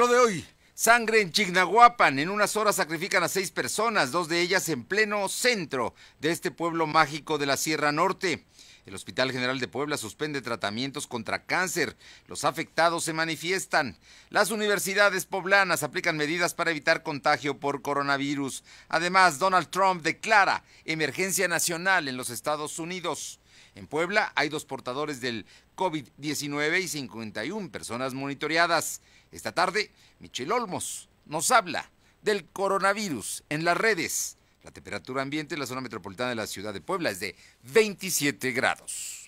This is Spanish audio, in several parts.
Lo de hoy, sangre en Chignahuapan. En unas horas sacrifican a seis personas, dos de ellas en pleno centro de este pueblo mágico de la Sierra Norte. El Hospital General de Puebla suspende tratamientos contra cáncer. Los afectados se manifiestan. Las universidades poblanas aplican medidas para evitar contagio por coronavirus. Además, Donald Trump declara emergencia nacional en los Estados Unidos. En Puebla hay dos portadores del COVID-19 y 51 personas monitoreadas. Esta tarde, Michelle Olmos nos habla del coronavirus en las redes. La temperatura ambiente en la zona metropolitana de la ciudad de Puebla es de 27 grados.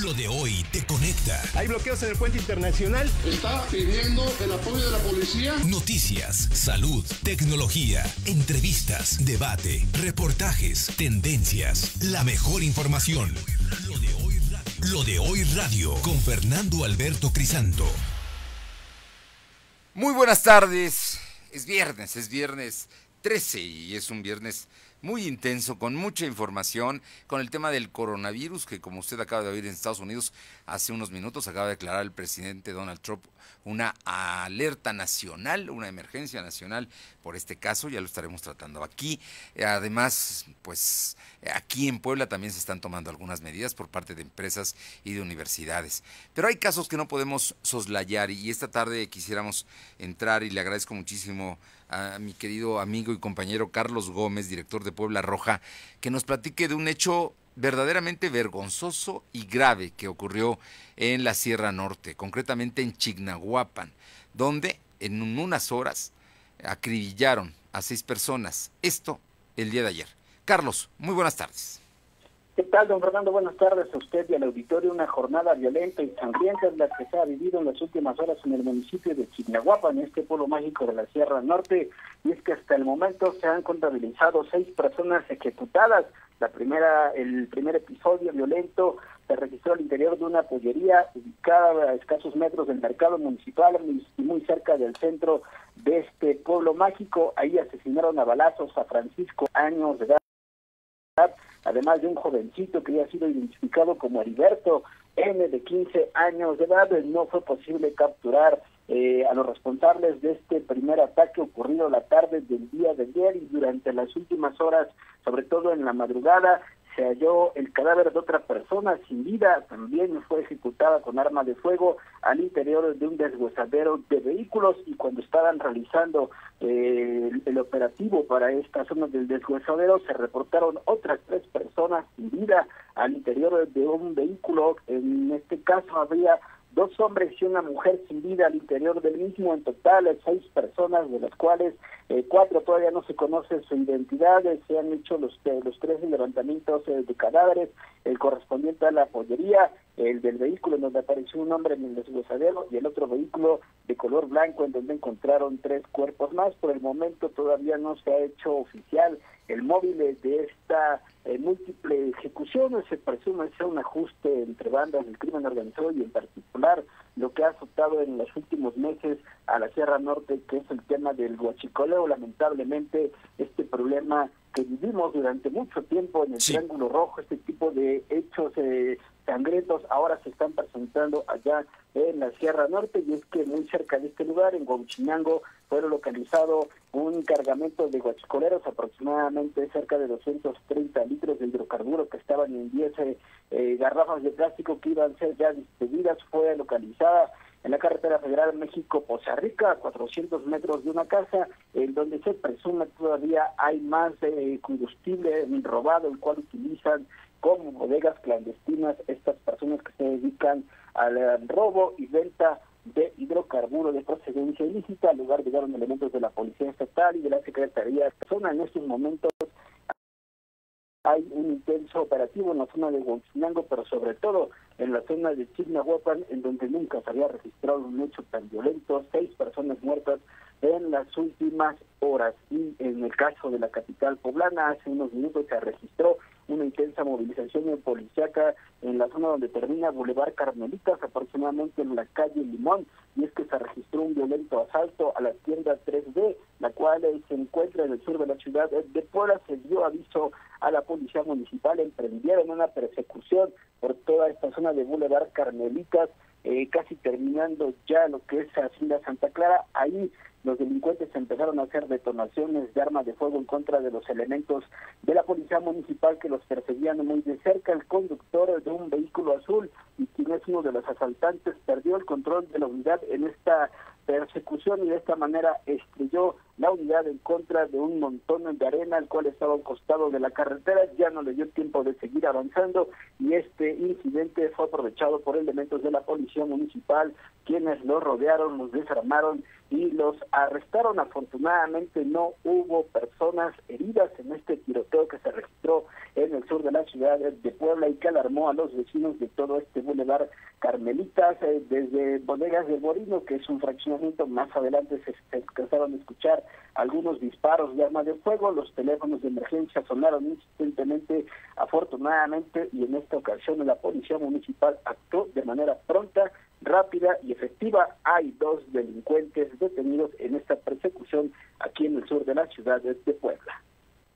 Lo de hoy te conecta. Hay bloqueos en el puente internacional. Está pidiendo el apoyo de la policía. Noticias, salud, tecnología, entrevistas, debate, reportajes, tendencias, la mejor información. Lo de hoy, Lo de hoy radio con Fernando Alberto Crisanto. Muy buenas tardes. Es viernes, es viernes 13 y es un viernes muy intenso, con mucha información, con el tema del coronavirus, que como usted acaba de oír en Estados Unidos hace unos minutos, acaba de declarar el presidente Donald Trump una alerta nacional, una emergencia nacional por este caso, ya lo estaremos tratando aquí. Además, pues aquí en Puebla también se están tomando algunas medidas por parte de empresas y de universidades. Pero hay casos que no podemos soslayar y esta tarde quisiéramos entrar y le agradezco muchísimo a mi querido amigo y compañero Carlos Gómez, director de Puebla Roja, que nos platique de un hecho verdaderamente vergonzoso y grave que ocurrió en la Sierra Norte, concretamente en Chignahuapan, donde en unas horas acribillaron a seis personas. Esto el día de ayer. Carlos, muy buenas tardes. ¿Qué tal, don Fernando? Buenas tardes a usted y al auditorio. Una jornada violenta y sangrienta es la que se ha vivido en las últimas horas en el municipio de Chignahuapa, en este pueblo mágico de la Sierra Norte. Y es que hasta el momento se han contabilizado seis personas ejecutadas. La primera, el primer episodio violento se registró al interior de una pollería ubicada a escasos metros del mercado municipal y muy cerca del centro de este pueblo mágico. Ahí asesinaron a balazos a Francisco, años de edad además de un jovencito que había sido identificado como Heriberto N de 15 años de edad, no fue posible capturar eh, a los responsables de este primer ataque ocurrido la tarde del día de ayer y durante las últimas horas, sobre todo en la madrugada, se halló el cadáver de otra persona sin vida, también fue ejecutada con arma de fuego al interior de un deshuesadero de vehículos y cuando estaban realizando eh, el, operativo para esta zona del deshuesadero se reportaron otras tres personas sin vida al interior de un vehículo, en este caso había dos hombres y una mujer sin vida al interior del mismo, en total seis personas, de las cuales eh, cuatro todavía no se conoce su identidad, se han hecho los, los tres levantamientos eh, de cadáveres, el correspondiente a la pollería, el del vehículo en donde apareció un hombre en el deshuesadero y el otro vehículo de color blanco en donde encontraron tres cuerpos más. Por el momento todavía no se ha hecho oficial el móvil de esta eh, múltiple ejecución, se presume ser un ajuste entre bandas del crimen organizado y en particular lo que ha azotado en los últimos meses a la Sierra Norte, que es el tema del huachicoleo. Lamentablemente, este problema que vivimos durante mucho tiempo en el Triángulo Rojo, este tipo de hechos eh, sangrientos ahora se están presentando allá en la Sierra Norte y es que muy cerca de este lugar, en Guauchinango, fueron localizado un cargamento de guachicoleros, aproximadamente cerca de 230 litros de hidrocarburo que estaban en 10 eh, garrafas de plástico que iban a ser ya despedidas, fue localizada en la carretera federal México-Poza Rica, a 400 metros de una casa, en donde se presume todavía hay más eh, combustible robado, el cual utilizan como bodegas clandestinas estas personas que se dedican al eh, robo y venta de hidrocarburo de procedencia ilícita. Al lugar llegaron elementos de la Policía Estatal y de la Secretaría de Zona. En estos momentos hay un intenso operativo en la zona de Huachinango, pero sobre todo en la zona de Chignahuapan, en donde nunca se había registrado un hecho tan violento, seis personas muertas en las últimas horas. Y en el caso de la capital poblana, hace unos minutos se registró una intensa movilización policíaca en la zona donde termina Boulevard Carmelitas, aproximadamente en la calle Limón, y es que se registró un violento asalto a la tienda 3D, la cual se encuentra en el sur de la ciudad de Puebla. Se dio aviso a la policía municipal, emprendieron una persecución por toda esta zona de Boulevard Carmelitas, eh, casi terminando ya lo que es Hacienda Santa Clara. Ahí los delincuentes empezaron a hacer detonaciones de armas de fuego en contra de los elementos de la policía municipal que los perseguían muy de cerca. El conductor de un vehículo azul y quien es uno de los asaltantes perdió el control de la unidad en esta persecución y de esta manera estrelló la unidad en contra de un montón de arena, el cual estaba a un costado de la carretera, ya no le dio tiempo de seguir avanzando y este incidente fue aprovechado por elementos de la policía municipal, quienes los rodearon, los desarmaron y los arrestaron. Afortunadamente no hubo personas heridas en este tiroteo que se registró en el sur de la ciudad de Puebla y que alarmó a los vecinos de todo este bulevar Carmelitas, eh, desde Bodegas de Borino, que es un fraccionamiento más adelante se, se alcanzaron a escuchar algunos disparos de arma de fuego, los teléfonos de emergencia sonaron insistentemente, afortunadamente, y en esta ocasión la policía municipal actuó de manera pronta, rápida y efectiva. Hay dos delincuentes detenidos en esta persecución aquí en el sur de la ciudad de Puebla.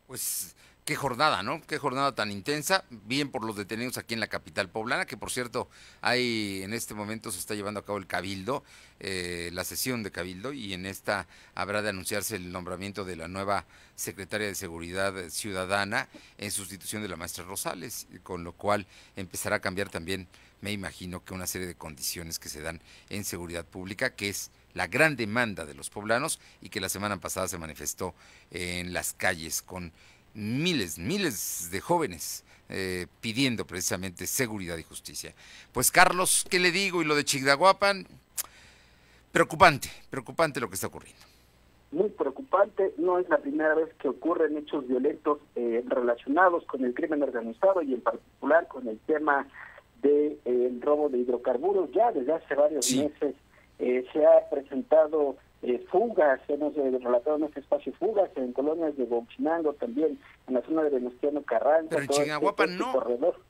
Pues qué jornada, ¿no? Qué jornada tan intensa, bien por los detenidos aquí en la capital poblana, que por cierto, hay en este momento se está llevando a cabo el cabildo, eh, la sesión de cabildo, y en esta habrá de anunciarse el nombramiento de la nueva secretaria de Seguridad Ciudadana en sustitución de la maestra Rosales, con lo cual empezará a cambiar también, me imagino, que una serie de condiciones que se dan en seguridad pública, que es la gran demanda de los poblanos y que la semana pasada se manifestó en las calles con miles, miles de jóvenes eh, pidiendo precisamente seguridad y justicia. Pues Carlos, ¿qué le digo? Y lo de Chigdahuapan, preocupante, preocupante lo que está ocurriendo. Muy preocupante, no es la primera vez que ocurren hechos violentos eh, relacionados con el crimen organizado y en particular con el tema del de, robo de hidrocarburos. Ya desde hace varios meses eh, se ha presentado eh, fugas, hemos eh, relatado en este espacio fugas en colonias de Bochinango también, en la zona de Venustiano Carranza. Pero en Chignahuapan este no. Corredor.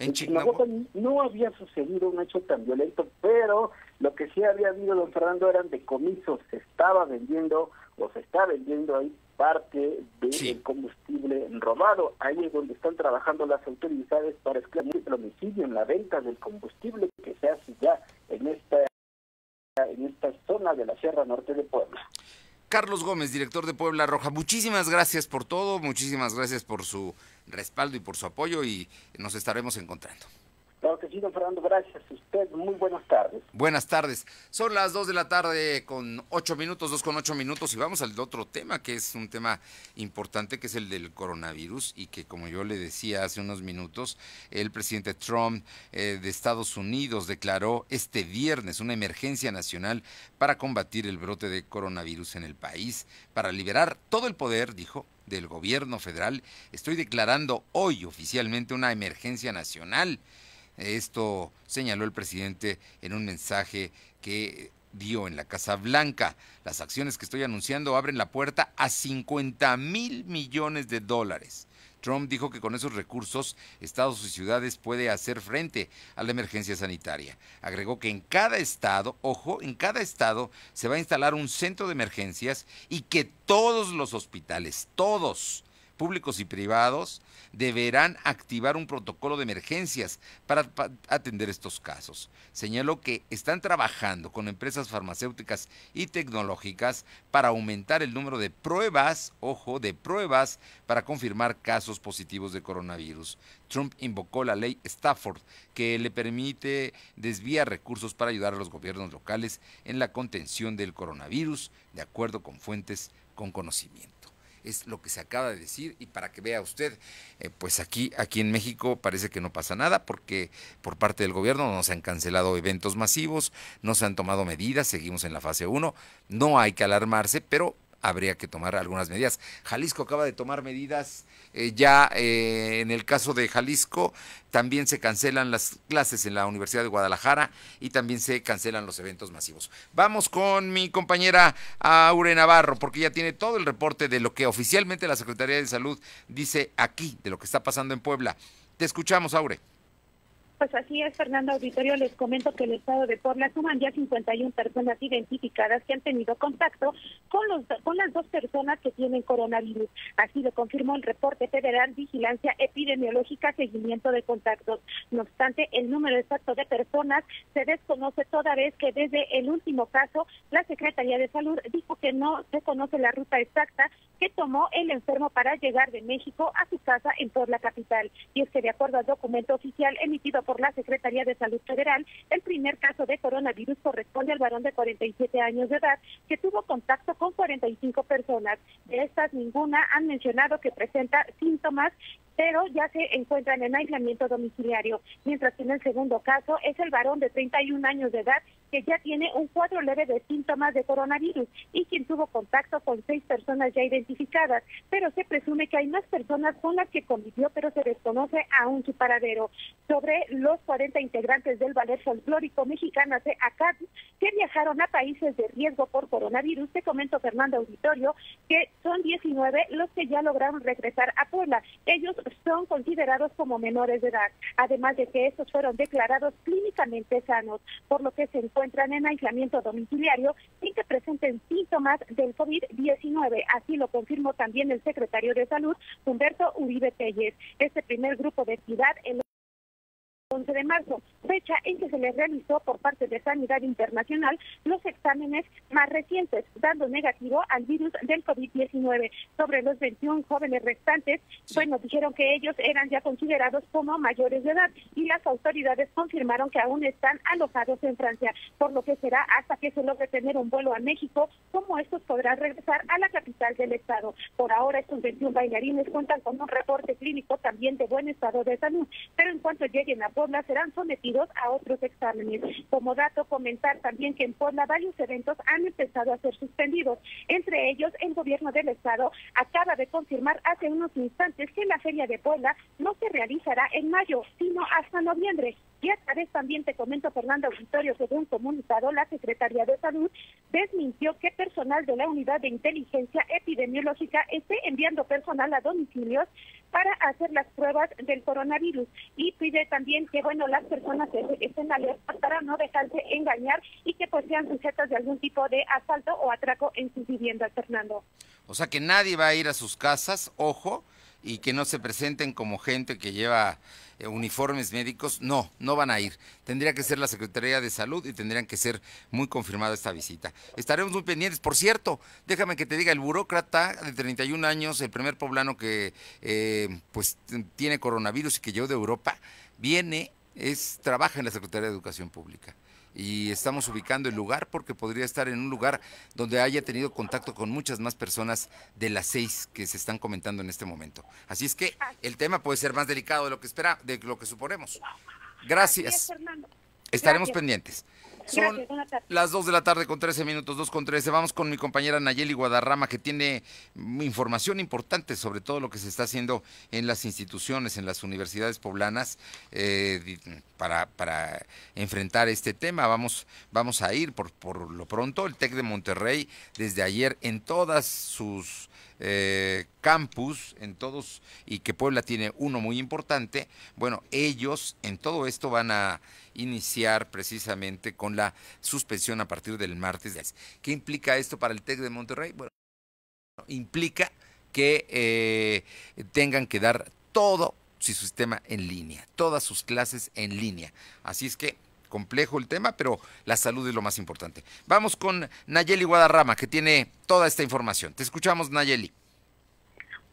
En, en no había sucedido un hecho tan violento, pero lo que sí había habido, don Fernando, eran decomisos. Se estaba vendiendo o se está vendiendo ahí parte del combustible robado. Ahí es donde están trabajando las autoridades para esclarecer el homicidio en la venta del combustible que se hace ya en esta en esta zona de la Sierra Norte de Puebla. Carlos Gómez, director de Puebla Roja, muchísimas gracias por todo, muchísimas gracias por su respaldo y por su apoyo y nos estaremos encontrando. Claro que sí, don Fernando, gracias Muy buenas tardes. Buenas tardes. Son las 2 de la tarde con 8 minutos, 2 con 8 minutos y vamos al otro tema que es un tema importante que es el del coronavirus y que como yo le decía hace unos minutos, el presidente Trump eh, de Estados Unidos declaró este viernes una emergencia nacional para combatir el brote de coronavirus en el país, para liberar todo el poder, dijo, del gobierno federal. Estoy declarando hoy oficialmente una emergencia nacional esto señaló el presidente en un mensaje que dio en la Casa Blanca. Las acciones que estoy anunciando abren la puerta a 50 mil millones de dólares. Trump dijo que con esos recursos estados y ciudades puede hacer frente a la emergencia sanitaria. Agregó que en cada estado, ojo, en cada estado se va a instalar un centro de emergencias y que todos los hospitales, todos, públicos y privados, deberán activar un protocolo de emergencias para atender estos casos. Señaló que están trabajando con empresas farmacéuticas y tecnológicas para aumentar el número de pruebas, ojo, de pruebas para confirmar casos positivos de coronavirus. Trump invocó la ley Stafford, que le permite desviar recursos para ayudar a los gobiernos locales en la contención del coronavirus, de acuerdo con fuentes con conocimiento es lo que se acaba de decir y para que vea usted, eh, pues aquí, aquí en México parece que no pasa nada porque por parte del gobierno no se han cancelado eventos masivos, no se han tomado medidas, seguimos en la fase 1, no hay que alarmarse, pero habría que tomar algunas medidas. Jalisco acaba de tomar medidas eh, ya eh, en el caso de Jalisco, también se cancelan las clases en la Universidad de Guadalajara y también se cancelan los eventos masivos. Vamos con mi compañera Aure Navarro, porque ya tiene todo el reporte de lo que oficialmente la Secretaría de Salud dice aquí, de lo que está pasando en Puebla. Te escuchamos, Aure. Pues así es, Fernando Auditorio. Les comento que el estado de Puebla suman ya 51 personas identificadas que han tenido contacto con, los, con las dos personas que tienen coronavirus. Así lo confirmó el reporte federal Vigilancia Epidemiológica Seguimiento de Contactos. No obstante, el número exacto de personas se desconoce toda vez que desde el último caso la Secretaría de Salud dijo que no se conoce la ruta exacta que tomó el enfermo para llegar de México a su casa en Puebla Capital. Y es que de acuerdo al documento oficial emitido por la Secretaría de Salud Federal, el primer caso de coronavirus corresponde al varón de 47 años de edad que tuvo contacto con 45 personas. De estas, ninguna han mencionado que presenta síntomas pero ya se encuentran en aislamiento domiciliario, mientras que en el segundo caso es el varón de 31 años de edad que ya tiene un cuadro leve de síntomas de coronavirus y quien tuvo contacto con seis personas ya identificadas, pero se presume que hay más personas con las que convivió, pero se desconoce aún su paradero. Sobre los 40 integrantes del ballet folclórico mexicano de ACAD que viajaron a países de riesgo por coronavirus, te comento Fernando Auditorio que son 19 los que ya lograron regresar a Puebla. Ellos son considerados como menores de edad, además de que estos fueron declarados clínicamente sanos, por lo que se encuentran en aislamiento domiciliario sin que presenten síntomas del COVID-19. Así lo confirmó también el secretario de Salud, Humberto Uribe Telles. Este primer grupo de ciudad, el 11 de marzo, fecha en que se le realizó por parte de Sanidad Internacional los exámenes más recientes, dando negativo al virus del COVID-19. Sobre los 21 jóvenes restantes, bueno, dijeron que ellos eran ya considerados como mayores de edad y las autoridades confirmaron que aún están alojados en Francia, por lo que será hasta que se logre tener un vuelo a México, como estos podrán regresar a la capital del estado. Por ahora, estos 21 bailarines cuentan con un reporte clínico también de buen estado de salud, pero en cuanto lleguen a Puebla serán sometidos a otros exámenes. Como dato, comentar también que en Puebla varios eventos han empezado a ser suspendidos. Entre ellos, el gobierno del estado acaba de confirmar hace unos instantes que la Feria de Puebla no se realizará en mayo, sino hasta noviembre. Y esta vez también te comento, Fernando Auditorio, según comunicado, la Secretaría de Salud desmintió que personal de la Unidad de Inteligencia Epidemiológica esté enviando personal a domicilios para hacer las pruebas del coronavirus y pide también que bueno las personas estén alertas para no dejarse engañar y que pues sean sujetas de algún tipo de asalto o atraco en sus viviendas, Fernando. O sea que nadie va a ir a sus casas, ojo, y que no se presenten como gente que lleva eh, uniformes médicos, no, no van a ir. Tendría que ser la Secretaría de Salud y tendrían que ser muy confirmada esta visita. Estaremos muy pendientes. Por cierto, déjame que te diga, el burócrata de 31 años, el primer poblano que eh, pues tiene coronavirus y que llegó de Europa, viene, es, trabaja en la Secretaría de Educación Pública y estamos ubicando el lugar porque podría estar en un lugar donde haya tenido contacto con muchas más personas de las seis que se están comentando en este momento. Así es que el tema puede ser más delicado de lo que espera, de lo que suponemos. Gracias. Estaremos pendientes. Son las 2 de la tarde con 13 minutos, 2 con 13. Vamos con mi compañera Nayeli Guadarrama, que tiene información importante sobre todo lo que se está haciendo en las instituciones, en las universidades poblanas, eh, para, para enfrentar este tema. Vamos, vamos a ir por, por lo pronto. El TEC de Monterrey, desde ayer, en todas sus eh, campus, en todos, y que Puebla tiene uno muy importante, bueno, ellos en todo esto van a iniciar precisamente con la suspensión a partir del martes. ¿Qué implica esto para el TEC de Monterrey? Bueno, implica que eh, tengan que dar todo su sistema en línea, todas sus clases en línea. Así es que complejo el tema, pero la salud es lo más importante. Vamos con Nayeli Guadarrama, que tiene toda esta información. Te escuchamos, Nayeli.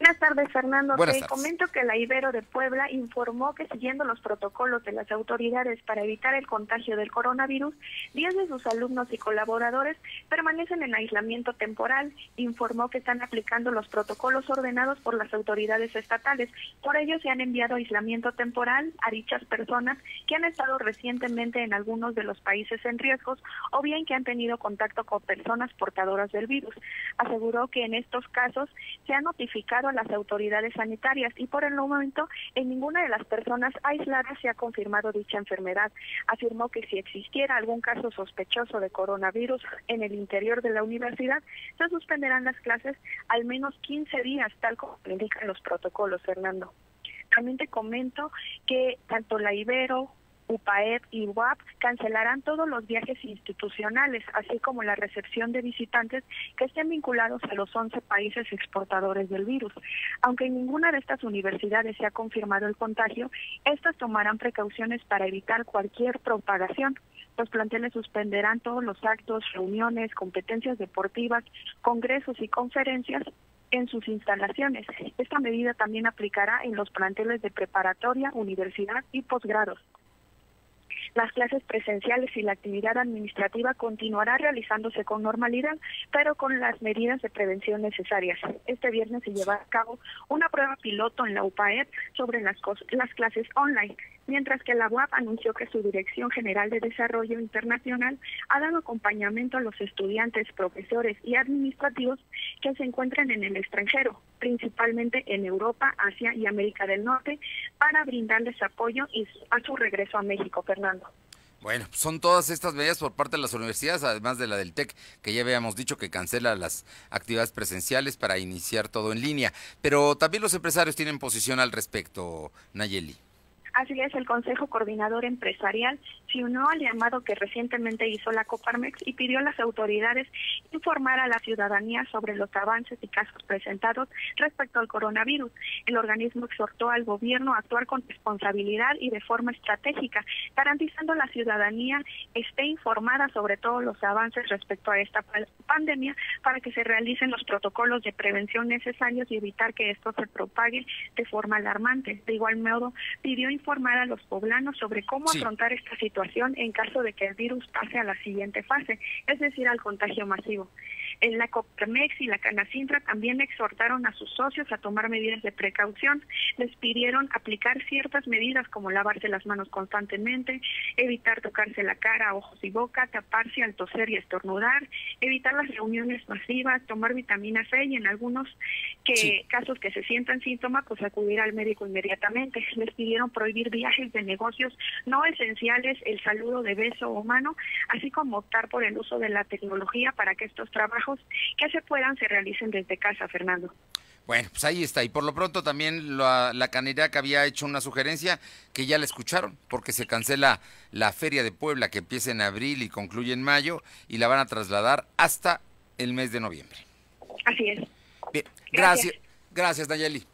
Buenas tardes, Fernando. Te comento que la Ibero de Puebla informó que siguiendo los protocolos de las autoridades para evitar el contagio del coronavirus, 10 de sus alumnos y colaboradores permanecen en aislamiento temporal. Informó que están aplicando los protocolos ordenados por las autoridades estatales. Por ello se han enviado aislamiento temporal a dichas personas que han estado recientemente en algunos de los países en riesgos o bien que han tenido contacto con personas portadoras del virus. Aseguró que en estos casos se ha notificado las autoridades sanitarias y por el momento en ninguna de las personas aisladas se ha confirmado dicha enfermedad. Afirmó que si existiera algún caso sospechoso de coronavirus en el interior de la universidad, se suspenderán las clases al menos 15 días, tal como indican los protocolos, Fernando. También te comento que tanto la Ibero UPAEP y UAP cancelarán todos los viajes institucionales, así como la recepción de visitantes que estén vinculados a los 11 países exportadores del virus. Aunque en ninguna de estas universidades se ha confirmado el contagio, estas tomarán precauciones para evitar cualquier propagación. Los planteles suspenderán todos los actos, reuniones, competencias deportivas, congresos y conferencias en sus instalaciones. Esta medida también aplicará en los planteles de preparatoria, universidad y posgrados. Las clases presenciales y la actividad administrativa continuará realizándose con normalidad, pero con las medidas de prevención necesarias. Este viernes se lleva a cabo una prueba piloto en la UPAEP sobre las, las clases online mientras que la UAP anunció que su Dirección General de Desarrollo Internacional ha dado acompañamiento a los estudiantes, profesores y administrativos que se encuentran en el extranjero, principalmente en Europa, Asia y América del Norte, para brindarles apoyo y a su regreso a México, Fernando. Bueno, son todas estas medidas por parte de las universidades, además de la del TEC, que ya habíamos dicho que cancela las actividades presenciales para iniciar todo en línea. Pero también los empresarios tienen posición al respecto, Nayeli. Así es, el Consejo Coordinador Empresarial unió al llamado que recientemente hizo la Coparmex y pidió a las autoridades informar a la ciudadanía sobre los avances y casos presentados respecto al coronavirus. El organismo exhortó al gobierno a actuar con responsabilidad y de forma estratégica, garantizando a la ciudadanía esté informada sobre todos los avances respecto a esta pandemia para que se realicen los protocolos de prevención necesarios y evitar que esto se propague de forma alarmante. De igual modo, pidió informar a los poblanos sobre cómo afrontar esta situación en caso de que el virus pase a la siguiente fase, es decir, al contagio masivo. En la Copremex y la Canacintra también exhortaron a sus socios a tomar medidas de precaución. Les pidieron aplicar ciertas medidas como lavarse las manos constantemente, evitar tocarse la cara, ojos y boca, taparse al toser y estornudar, evitar las reuniones masivas, tomar vitamina C y en algunos que, casos que se sientan síntomas, pues acudir al médico inmediatamente. Les pidieron prohibir viajes de negocios no esenciales, el saludo de beso o mano, así como optar por el uso de la tecnología para que estos trabajos que se puedan se realicen desde casa, Fernando. Bueno, pues ahí está. Y por lo pronto también la, la que había hecho una sugerencia que ya la escucharon, porque se cancela la Feria de Puebla que empieza en abril y concluye en mayo y la van a trasladar hasta el mes de noviembre. Así es. Bien, gracias. Gracias, Nayeli.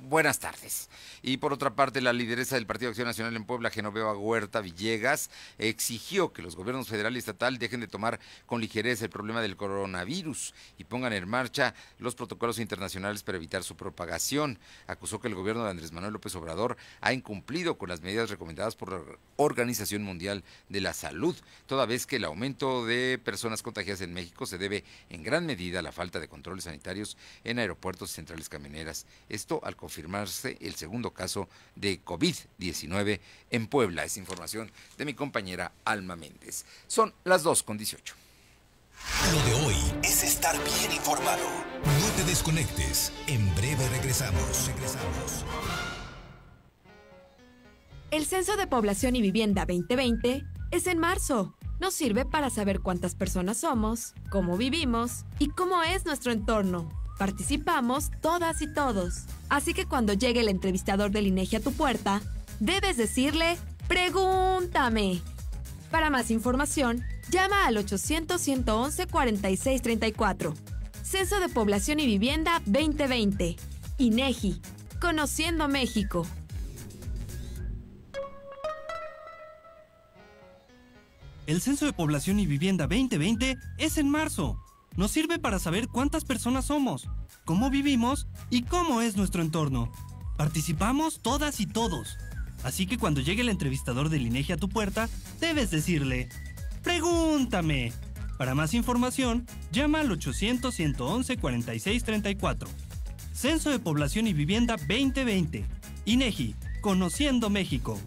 Buenas tardes. Y por otra parte, la lideresa del Partido Acción Nacional en Puebla, Genoveva Huerta Villegas, exigió que los gobiernos federal y estatal dejen de tomar con ligereza el problema del coronavirus y pongan en marcha los protocolos internacionales para evitar su propagación. Acusó que el gobierno de Andrés Manuel López Obrador ha incumplido con las medidas recomendadas por la Organización Mundial de la Salud, toda vez que el aumento de personas contagiadas en México se debe en gran medida a la falta de controles sanitarios en aeropuertos y centrales camioneras. Esto al confirmarse el segundo caso de COVID-19 en Puebla. Es información de mi compañera Alma Méndez. Son las 2 con 18. Lo de hoy es estar bien informado. No te desconectes. En breve regresamos. Regresamos. El Censo de Población y Vivienda 2020 es en marzo. Nos sirve para saber cuántas personas somos, cómo vivimos y cómo es nuestro entorno. Participamos todas y todos. Así que cuando llegue el entrevistador del INEGI a tu puerta, debes decirle, pregúntame. Para más información, llama al 800-111-4634. Censo de Población y Vivienda 2020. INEGI. Conociendo México. El Censo de Población y Vivienda 2020 es en marzo nos sirve para saber cuántas personas somos, cómo vivimos y cómo es nuestro entorno. Participamos todas y todos. Así que cuando llegue el entrevistador del INEGI a tu puerta, debes decirle, pregúntame. Para más información, llama al 800-111-4634. Censo de Población y Vivienda 2020. INEGI, Conociendo México.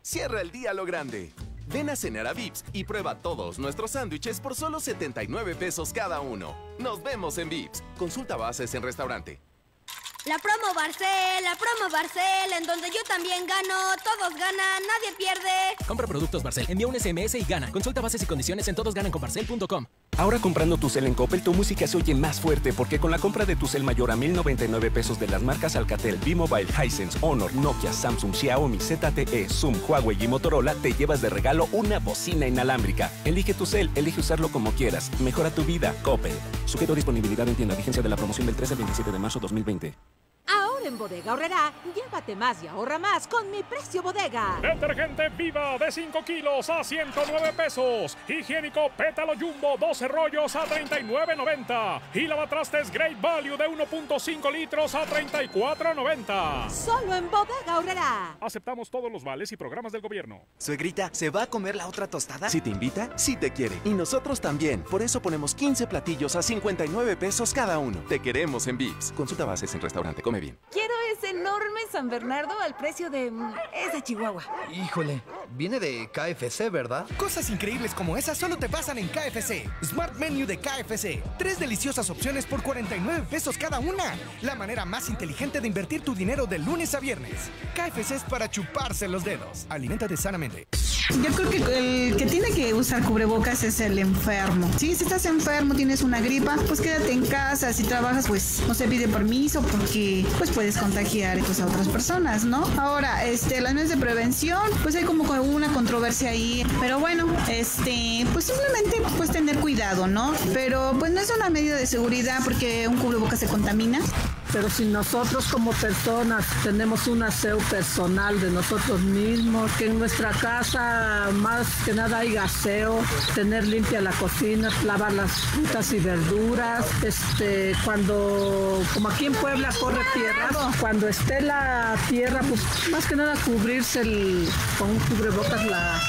Cierra el día lo grande. Ven a cenar a Vips y prueba todos nuestros sándwiches por solo 79 pesos cada uno. Nos vemos en Vips. Consulta bases en restaurante. La promo Barcel, la promo Barcel, en donde yo también gano, todos ganan, nadie pierde. Compra productos Barcel, envía un SMS y gana. Consulta bases y condiciones en todosgananconbarcel.com. Ahora comprando tu cel en Coppel, tu música se oye más fuerte porque con la compra de tu cel mayor a 1099 pesos de las marcas Alcatel, B-Mobile, Hisense, Honor, Nokia, Samsung, Xiaomi, ZTE, Zoom, Huawei y Motorola, te llevas de regalo una bocina inalámbrica. Elige tu cel, elige usarlo como quieras. Mejora tu vida, Coppel. Sujeto a disponibilidad en tienda. Vigencia de la promoción del 13 al 27 de marzo 2020. Ahora en Bodega Horrera, llévate más y ahorra más con mi precio bodega. Detergente Viva de 5 kilos a 109 pesos. Higiénico Pétalo Jumbo 12 rollos a 39.90. Y lavatrastes Great Value de 1.5 litros a 34.90. Solo en Bodega Horrera. Aceptamos todos los vales y programas del gobierno. Suegrita, ¿se va a comer la otra tostada? Si te invita, sí te quiere. Y nosotros también. Por eso ponemos 15 platillos a 59 pesos cada uno. Te queremos en Vips. Consulta bases en restaurante. Come bien. Quiero ese enorme San Bernardo al precio de mm, ese Chihuahua. Híjole, viene de KFC, ¿verdad? Cosas increíbles como esas solo te pasan en KFC. Smart Menu de KFC. Tres deliciosas opciones por 49 pesos cada una. La manera más inteligente de invertir tu dinero de lunes a viernes. KFC es para chuparse los dedos. Aliméntate sanamente. Yo creo que el que tiene que usar cubrebocas es el enfermo. Sí, si estás enfermo, tienes una gripa, pues quédate en casa. Si trabajas, pues no se pide permiso porque pues puedes contagiar a otras personas, ¿no? Ahora, este, las medidas de prevención, pues hay como una controversia ahí. Pero bueno, este, pues simplemente pues tener cuidado, ¿no? Pero pues no es una medida de seguridad porque un cubrebocas se contamina. Pero si nosotros como personas tenemos un aseo personal de nosotros mismos, que en nuestra casa más que nada hay aseo, tener limpia la cocina, lavar las frutas y verduras, este, cuando, como aquí en Puebla corre tierra, cuando esté la tierra, pues más que nada cubrirse el, con un cubrebocas la,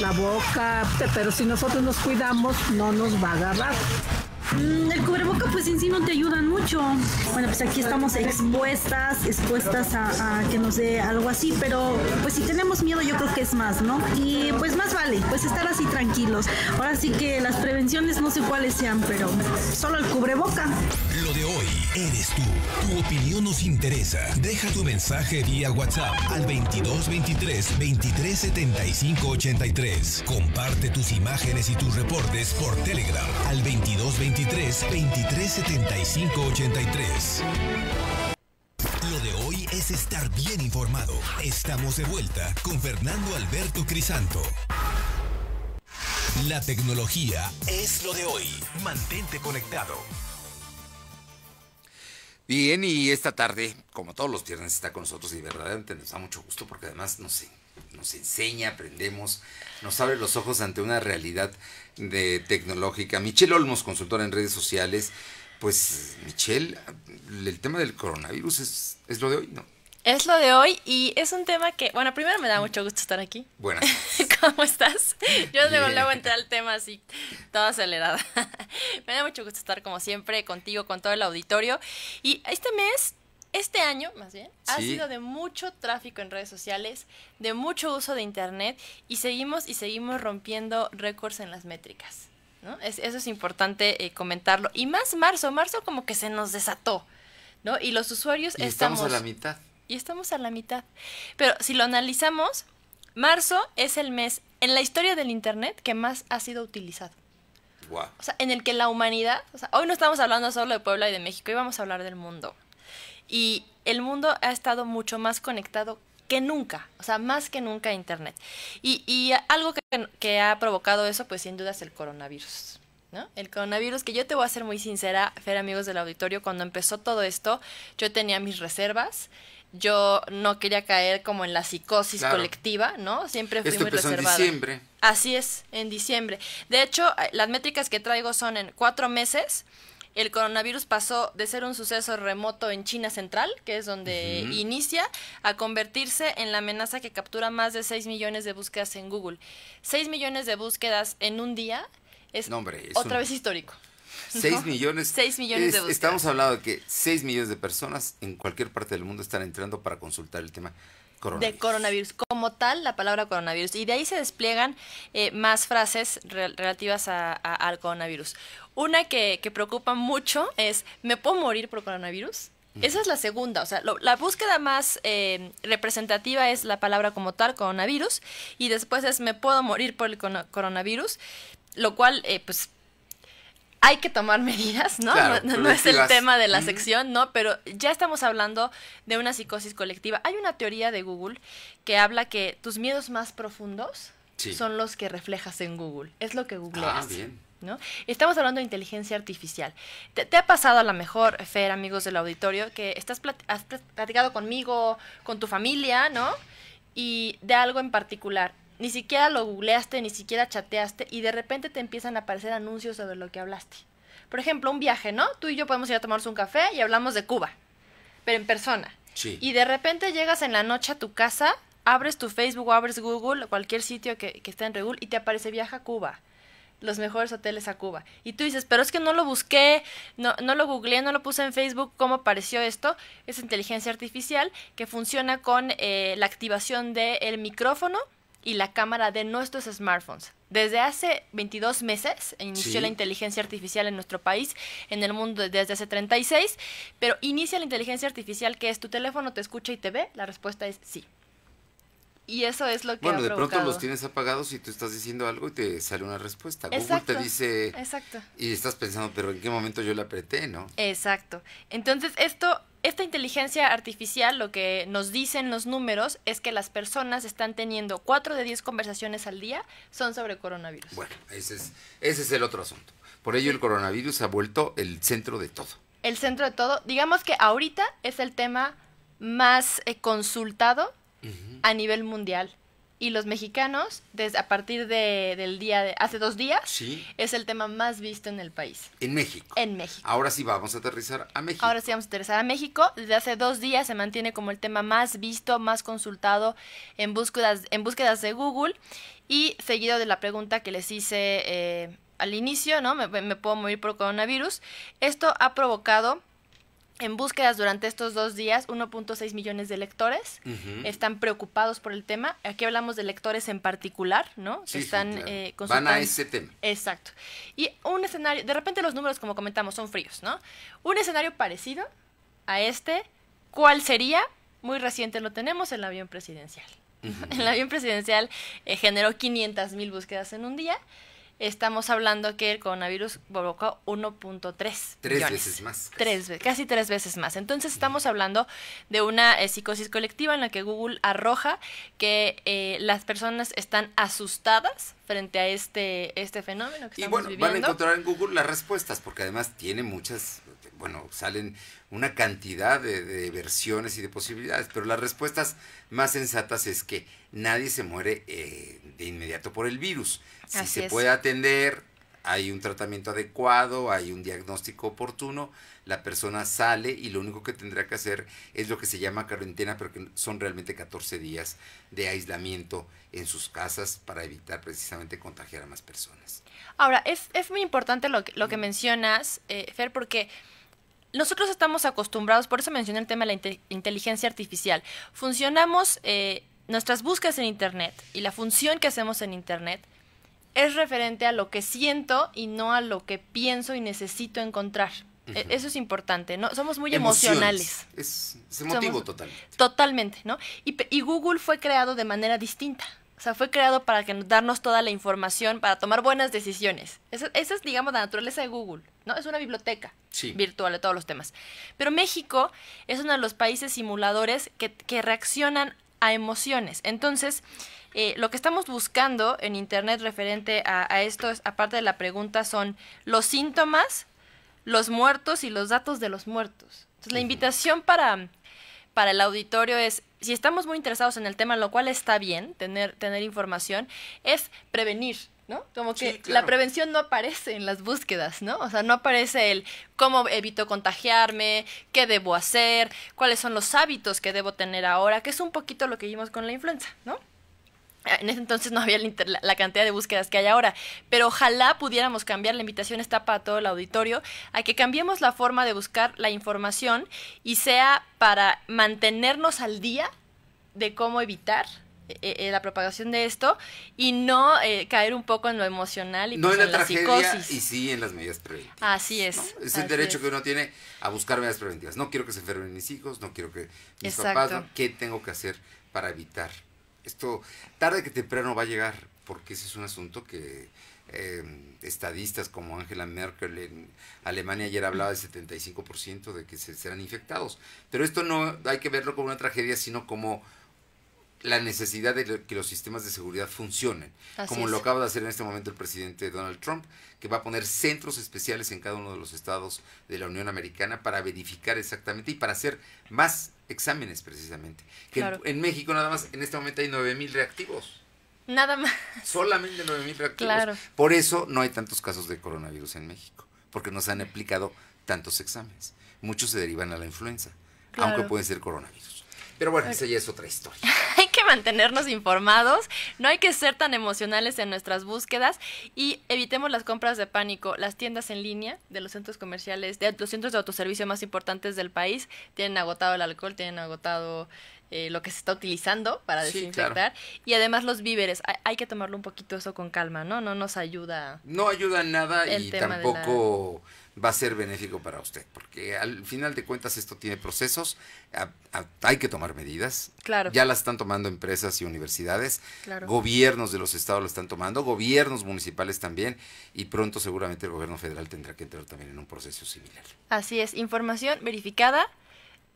la boca, pero si nosotros nos cuidamos no nos va a agarrar. Mm, el cubreboca pues en sí no te ayuda mucho. Bueno, pues aquí estamos expuestas, expuestas a, que nos dé algo así, pero pues si tenemos miedo yo creo que es más, ¿no? Y pues más vale, pues estar así tranquilos. Ahora sí que las prevenciones no sé cuáles sean, pero solo el cubreboca. Hoy eres tú. Tu opinión nos interesa. Deja tu mensaje vía WhatsApp al 2223 2375 83. Comparte tus imágenes y tus reportes por Telegram al 2223 23 23 75 83. Lo de hoy es estar bien informado. Estamos de vuelta con Fernando Alberto Crisanto. La tecnología es lo de hoy. Mantente conectado. Bien, y esta tarde, como todos los viernes, está con nosotros y verdaderamente nos da mucho gusto porque además nos, enseña, aprendemos, nos abre los ojos ante una realidad de tecnológica. Michelle Olmos, consultora en redes sociales. Pues, Michelle, el tema del coronavirus es, es lo de hoy, ¿no? Es lo de hoy y es un tema que, bueno, primero me da mucho gusto estar aquí. Buenas. ¿Cómo estás? Yo luego, luego entré al tema así, toda acelerada. me da mucho gusto estar como siempre contigo, con todo el auditorio. Y este mes este año, más bien, ha sido de mucho tráfico en redes sociales, de mucho uso de Internet y seguimos y seguimos rompiendo récords en las métricas. ¿no? eso es importante eh, comentarlo. Y más marzo, marzo como que se nos desató, ¿no? Y los usuarios y estamos... a la mitad. Y estamos a la mitad. Pero si lo analizamos, marzo es el mes en la historia del Internet que más ha sido utilizado. Wow. O sea, en el que la humanidad, o sea, hoy no estamos hablando solo de Puebla y de México, hoy vamos a hablar del mundo y el mundo ha estado mucho más conectado que nunca, o sea, más que nunca a Internet. Y, y algo que, que, ha provocado eso, pues sin duda es el coronavirus. ¿no? El coronavirus, que yo te voy a ser muy sincera, Fer, amigos del auditorio, cuando empezó todo esto, yo tenía mis reservas. Yo no quería caer como en la psicosis colectiva, ¿no? Siempre fui muy reservada. en diciembre. Así es, en diciembre. De hecho, las métricas que traigo son en cuatro meses el coronavirus pasó de ser un suceso remoto en China Central, que es donde inicia, a convertirse en la amenaza que captura más de 6 millones de búsquedas en Google. 6 millones de búsquedas en un día es, otra vez histórico. 6 millones. 6 millones de. Estamos hablando de que 6 millones de personas en cualquier parte del mundo están entrando para consultar el tema de coronavirus, como tal la palabra coronavirus. Y de ahí se despliegan eh, más frases relativas al coronavirus. Una que, preocupa mucho es, ¿me puedo morir por coronavirus? Esa es la segunda, o sea, la búsqueda más eh, representativa es la palabra como tal, coronavirus, y después es me puedo morir por el coronavirus, lo cual, eh, pues, hay que tomar medidas, ¿no? Claro, no, es el tema de la sección, ¿no? Pero ya estamos hablando de una psicosis colectiva. Hay una teoría de Google que habla que tus miedos más profundos Sí. son los que reflejas en Google. Es lo que googleas. Ah, bien. ¿no? Estamos hablando de inteligencia artificial. ¿Te, te ha pasado a lo mejor, Fer, amigos del auditorio, que estás plat- has plat- platicado conmigo, con tu familia, ¿no? Y de algo en particular. Ni siquiera lo googleaste, ni siquiera chateaste, y de repente te empiezan a aparecer anuncios sobre lo que hablaste. Por ejemplo, un viaje, ¿no? Tú y yo podemos ir a tomarnos un café y hablamos de Cuba, pero en persona. Sí. Y de repente llegas en la noche a tu casa, abres tu Facebook o abres Google, cualquier sitio que, que esté en Google, y te aparece viaja a Cuba. Los mejores hoteles a Cuba. Y tú dices, pero es que no lo busqué, no, no lo googleé, no lo puse en Facebook, ¿cómo apareció esto? Es inteligencia artificial que funciona con eh, la activación del micrófono y la cámara de nuestros smartphones. Desde hace 22 meses inició Sí. la inteligencia artificial en nuestro país, en el mundo desde hace 36, pero inicia la inteligencia artificial que es tu teléfono te escucha y te ve, la respuesta es sí. Y eso es lo que Bueno, ha de pronto los tienes apagados y tú estás diciendo algo y te sale una respuesta. Google Exacto, te dice Exacto. y estás pensando, pero ¿en qué momento yo le apreté, no? Exacto. Entonces, esto, esta inteligencia artificial, lo que nos dicen los números es que las personas están teniendo 4 de 10 conversaciones al día son sobre coronavirus. Bueno, ese es, ese es el otro asunto. Por ello el coronavirus ha vuelto el centro de todo. El centro de todo, digamos que ahorita es el tema más eh, consultado a nivel mundial. Y los mexicanos, desde a partir de, del día de hace dos días, Sí. es el tema más visto en el país. En México. En México. Ahora sí vamos a aterrizar a México. Ahora sí vamos a interesar a México. Desde hace dos días se mantiene como el tema más visto, más consultado en búsquedas, en búsquedas de Google. Y seguido de la pregunta que les hice eh, al inicio, ¿no? Me, me puedo morir por coronavirus. Esto ha provocado en búsquedas durante estos dos días 1.6 millones de lectores. Están preocupados por el tema. Aquí hablamos de lectores en particular, ¿no? Que Sí, sí, están claro. eh, Van a ese tema. Exacto. Y un escenario, de repente los números, como comentamos, son fríos, ¿no? Un escenario parecido a este, ¿cuál sería? Muy reciente lo tenemos, el avión presidencial. El avión presidencial eh, generó 500 mil búsquedas en un día. Estamos hablando que el coronavirus provocó 1.3 Tres millones. veces más. Tres casi tres veces más. Entonces estamos hablando de una eh, psicosis colectiva en la que Google arroja que eh, las personas están asustadas frente a este, este fenómeno que Y estamos bueno, viviendo. van a encontrar en Google las respuestas, porque además tiene muchas, bueno, salen una cantidad de, de versiones y de posibilidades, pero las respuestas más sensatas es que nadie se muere eh, de inmediato por el virus. Si Así se es. puede atender, hay un tratamiento adecuado, hay un diagnóstico oportuno, la persona sale y lo único que tendrá que hacer es lo que se llama cuarentena, pero que son realmente 14 días de aislamiento en sus casas para evitar precisamente contagiar a más personas. Ahora, es, es muy importante lo que, lo que mencionas, eh, Fer, porque nosotros estamos acostumbrados, por eso mencioné el tema de la inte- inteligencia artificial. Funcionamos, eh, nuestras búsquedas en Internet y la función que hacemos en Internet es referente a lo que siento y no a lo que pienso y necesito encontrar. E-. Eso es importante, ¿no? Somos muy Emociones. emocionales. Es, es emotivo Somos- totalmente. Totalmente, ¿no? Y, y Google fue creado de manera distinta. O sea, fue creado para que darnos toda la información, para tomar buenas decisiones. Esa, esa es, digamos, la naturaleza de Google, ¿no? Es una biblioteca Sí. virtual de todos los temas. Pero México es uno de los países simuladores que, que reaccionan a emociones. Entonces, eh, lo que estamos buscando en Internet referente a, a esto, es, aparte de la pregunta, son los síntomas, los muertos y los datos de los muertos. Entonces, la invitación para, para el auditorio es, si estamos muy interesados en el tema, lo cual está bien, tener, tener información, es prevenir, ¿no? Como que Sí, claro. la prevención no aparece en las búsquedas, ¿no? O sea, no aparece el cómo evito contagiarme, qué debo hacer, cuáles son los hábitos que debo tener ahora, que es un poquito lo que vimos con la influenza, ¿no? En ese entonces no había la, cantidad de búsquedas que hay ahora, pero ojalá pudiéramos cambiar, la invitación está para todo el auditorio, a que cambiemos la forma de buscar la información y sea para mantenernos al día de cómo evitar eh, eh, la propagación de esto y no eh, caer un poco en lo emocional y No pues, en la la tragedia psicosis. y sí en las medidas preventivas. Así es. Es el así derecho es. que uno tiene a buscar medidas preventivas. No quiero que se enfermen mis hijos, no quiero que mis Exacto. papás, ¿no? ¿qué tengo que hacer para evitar? Esto tarde que temprano va a llegar, porque ese es un asunto que eh, estadistas como Angela Merkel en Alemania ayer hablaba del 75% de que se serán infectados. Pero esto no hay que verlo como una tragedia, sino como la necesidad de que los sistemas de seguridad funcionen, Así como es. lo acaba de hacer en este momento el presidente Donald Trump, que va a poner centros especiales en cada uno de los estados de la Unión Americana para verificar exactamente y para hacer más exámenes precisamente. Que en- Claro. en, México nada más en este momento hay 9000 reactivos. Nada más. Solamente 9000 reactivos. Claro. Por eso no hay tantos casos de coronavirus en México, porque nos han aplicado tantos exámenes. Muchos se derivan a la influenza, Claro. aunque pueden ser coronavirus. Pero bueno, esa ya es otra historia. Mantenernos informados, no hay que ser tan emocionales en nuestras búsquedas y evitemos las compras de pánico. Las tiendas en línea de los centros comerciales, de los centros de autoservicio más importantes del país, tienen agotado el alcohol, tienen agotado eh, lo que se está utilizando para Sí, desinfectar y además los víveres. Hay, hay que tomarlo un poquito eso con calma, ¿no? No nos ayuda. No ayuda nada y tampoco va a ser benéfico para usted, porque al final de cuentas esto tiene procesos, a- a- hay que tomar medidas. Claro. Ya las están tomando empresas y universidades, Claro. gobiernos de los estados lo están tomando, gobiernos municipales también, y pronto seguramente el gobierno federal tendrá que entrar también en un proceso similar. Así es, información verificada.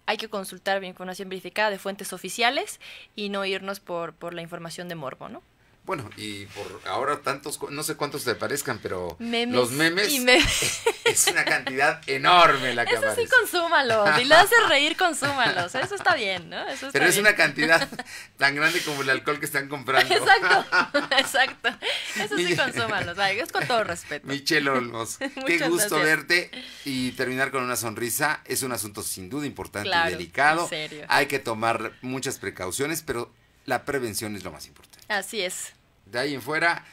Hay que consultar información verificada de fuentes oficiales y no irnos por, por la información de morbo, ¿no? Bueno, y por ahora tantos, no sé cuántos te parezcan, pero Memes los memes y memes. es una cantidad enorme la que Eso sí, aparece. consúmalos. Si lo haces reír, consúmalos. Eso está bien, ¿no? Eso está Pero es bien. una cantidad tan grande como el alcohol que están comprando. Exacto, exacto. Eso sí, consúmalos. Ay, es con todo respeto. Michelle Olmos, qué gusto gracias. verte y terminar con una sonrisa. Es un asunto sin duda importante Claro, y delicado. en serio. Hay que tomar muchas precauciones, pero la prevención es lo más importante. Así es. De ahí en fuera,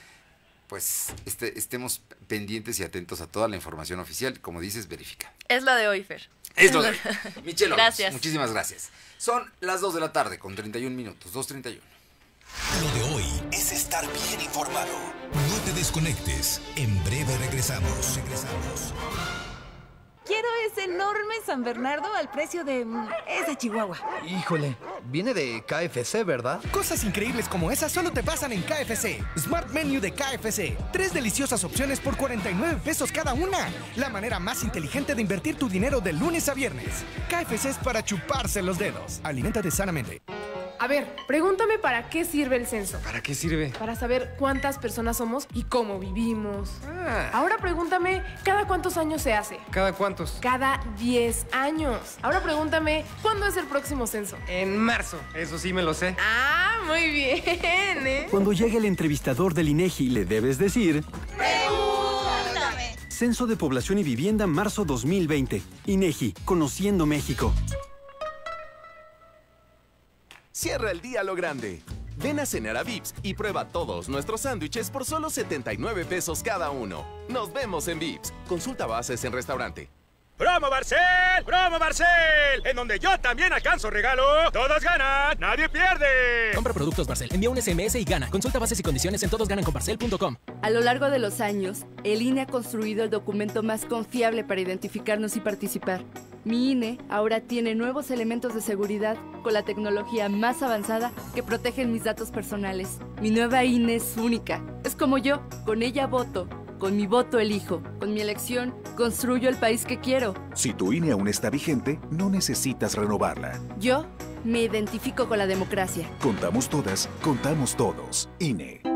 pues este- estemos pendientes y atentos a toda la información oficial, como dices, verifica. Es lo de hoy, Fer. Es lo de hoy. Michelle Gracias. muchísimas gracias. Son las 2 de la tarde con 31 minutos, 2.31. Lo de hoy es estar bien informado. No te desconectes. En breve regresamos. Regresamos. Quiero ese enorme San Bernardo al precio de mm, ese Chihuahua. Híjole, viene de KFC, ¿verdad? Cosas increíbles como esas solo te pasan en KFC. Smart Menu de KFC. Tres deliciosas opciones por 49 pesos cada una. La manera más inteligente de invertir tu dinero de lunes a viernes. KFC es para chuparse los dedos. Aliméntate sanamente. A ver, pregúntame para qué sirve el censo. ¿Para qué sirve? Para saber cuántas personas somos y cómo vivimos. Ah. Ahora pregúntame, ¿cada cuántos años se hace? ¿Cada cuántos? Cada 10 años. Ahora pregúntame, ¿cuándo es el próximo censo? En marzo. Eso sí me lo sé. Ah, muy bien, ¿eh? Cuando llegue el entrevistador del INEGI, le debes decir. Censo de Población y Vivienda, marzo 2020. INEGI, Conociendo México. Cierra el día a lo grande. Ven a cenar a Vips y prueba todos nuestros sándwiches por solo 79 pesos cada uno. Nos vemos en Vips. Consulta bases en restaurante. ¡Promo Barcel! ¡Promo Barcel! En donde yo también alcanzo regalo. Todos ganan, nadie pierde. Compra productos Barcel, envía un SMS y gana. Consulta bases y condiciones en todosgananconbarcel.com. A lo largo de los años, el INE ha construido el documento más confiable para identificarnos y participar. Mi INE ahora tiene nuevos elementos de seguridad con la tecnología más avanzada que protegen mis datos personales. Mi nueva INE es única. Es como yo, con ella voto. Con mi voto elijo. Con mi elección construyo el país que quiero. Si tu INE aún está vigente, no necesitas renovarla. Yo me identifico con la democracia. Contamos todas, contamos todos. INE.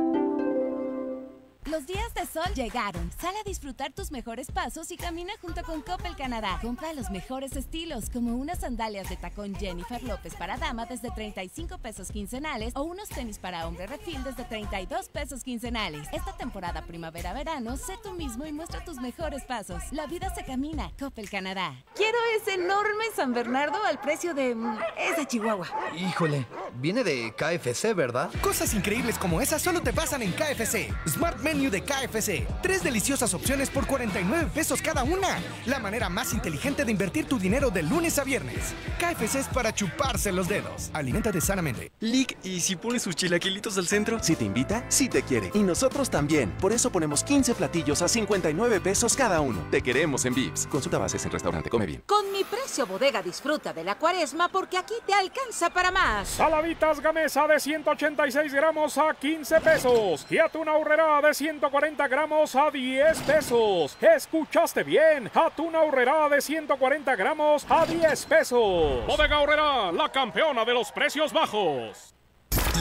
Sol llegaron. Sal a disfrutar tus mejores pasos y camina junto con Coppel Canadá. Compra los mejores estilos, como unas sandalias de tacón Jennifer López para dama desde 35 pesos quincenales o unos tenis para hombre refil desde 32 pesos quincenales. Esta temporada primavera-verano, sé tú mismo y muestra tus mejores pasos. La vida se camina. Coppel Canadá. Quiero ese enorme San Bernardo al precio de mm, ese Chihuahua. Híjole, viene de KFC, ¿verdad? Cosas increíbles como esas solo te pasan en KFC. Smart Menu de KFC. Tres deliciosas opciones por 49 pesos cada una. La manera más inteligente de invertir tu dinero de lunes a viernes. KFC es para chuparse los dedos. Aliméntate sanamente. Lick, ¿y si pones sus chilaquilitos al centro? Si te invita, sí te quiere. Y nosotros también. Por eso ponemos 15 platillos a 59 pesos cada uno. Te queremos en Vips. Consulta bases en restaurante. Come bien. Con mi precio bodega disfruta de la cuaresma porque aquí te alcanza para más. Saladitas Gamesa de 186 gramos a 15 pesos. Y atún ahorrera de 140 gramos a 10 pesos. ¿Escuchaste bien? Atún ahorrerá de 140 gramos a 10 pesos. Bodega ahorrerá, la campeona de los precios bajos.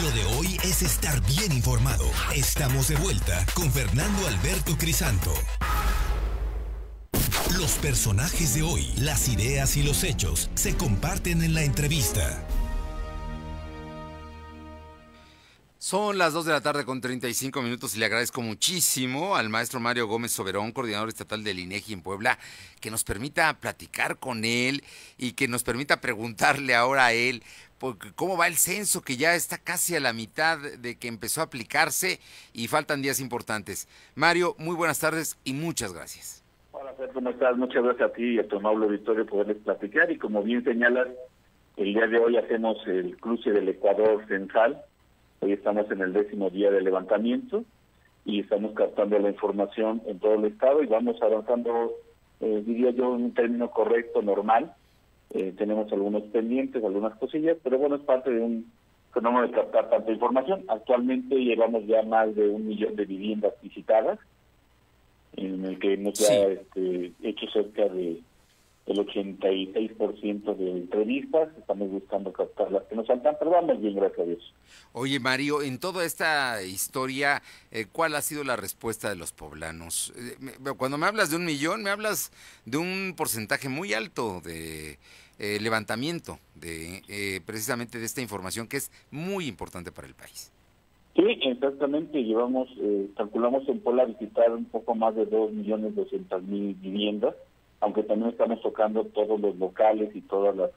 Lo de hoy es estar bien informado. Estamos de vuelta con Fernando Alberto Crisanto. Los personajes de hoy, las ideas y los hechos se comparten en la entrevista. Son las 2 de la tarde con 35 minutos y le agradezco muchísimo al maestro Mario Gómez Soberón, coordinador estatal del INEGI en Puebla, que nos permita platicar con él y que nos permita preguntarle ahora a él cómo va el censo, que ya está casi a la mitad de que empezó a aplicarse y faltan días importantes. Mario, muy buenas tardes y muchas gracias. Hola, ¿cómo estás? Muchas gracias a ti y a tu amable auditorio poderles platicar y como bien señalas, el día de hoy hacemos el cruce del Ecuador Central Hoy estamos en el décimo día de levantamiento y estamos captando la información en todo el estado y vamos avanzando, eh, diría yo, en un término correcto, normal. Eh, tenemos algunos pendientes, algunas cosillas, pero bueno, es parte de un fenómeno de captar tanta información. Actualmente llevamos ya más de un millón de viviendas visitadas, en el que hemos ya este, hecho cerca de el 86% de entrevistas, estamos buscando captar las que nos faltan, pero vamos bien, gracias a Dios. Oye, Mario, en toda esta historia, eh, ¿cuál ha sido la respuesta de los poblanos? Eh, cuando me hablas de un millón, me hablas de un porcentaje muy alto de eh, levantamiento de precisamente de esta información que es muy importante para el país. Sí, exactamente. Llevamos, calculamos en Puebla visitar un poco más de 2.200.000 millones viviendas aunque también estamos tocando todos los locales y todas las,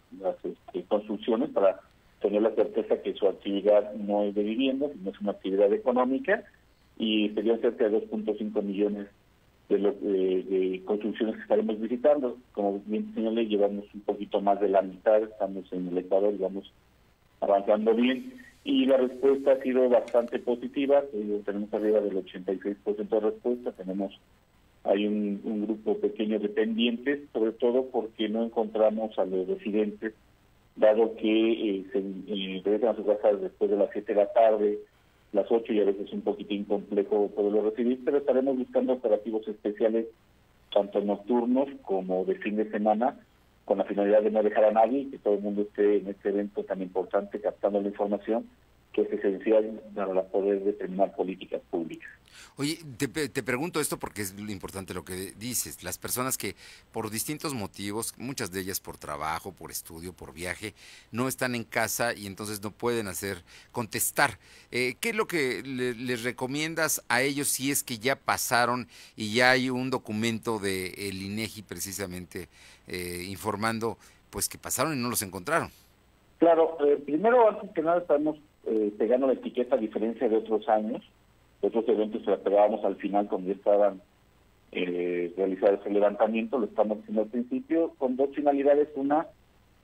este, construcciones para tener la certeza que su actividad no es de vivienda, sino es una actividad económica y serían cerca de 2.5 millones de, de, construcciones que estaremos visitando. Como bien señalé, llevamos un poquito más de la mitad, estamos en el Ecuador vamos avanzando bien. Y la respuesta ha sido bastante positiva, eh, tenemos arriba del 86% de respuesta, tenemos hay un, grupo pequeño de pendientes, sobre todo porque no encontramos a los residentes, dado que eh, se eh, regresan a sus casas después de las 7 de la tarde, las 8 y a veces es un poquitín complejo poderlo recibir, pero estaremos buscando operativos especiales, tanto nocturnos como de fin de semana, con la finalidad de no dejar a nadie, que todo el mundo esté en este evento tan importante captando la información que es esencial para poder determinar políticas públicas. Oye, te, te, pregunto esto porque es importante lo que dices. Las personas que por distintos motivos, muchas de ellas por trabajo, por estudio, por viaje, no están en casa y entonces no pueden hacer, contestar. Eh, ¿Qué es lo que les recomiendas a ellos si es que ya pasaron y ya hay un documento del el INEGI precisamente eh, informando pues que pasaron y no los encontraron? Claro, eh, primero, antes que nada, estamos eh, pegando la etiqueta a diferencia de otros años. otros eventos se la pegábamos al final cuando ya estaban eh, realizados el levantamiento, lo estamos haciendo al principio, con dos finalidades. Una,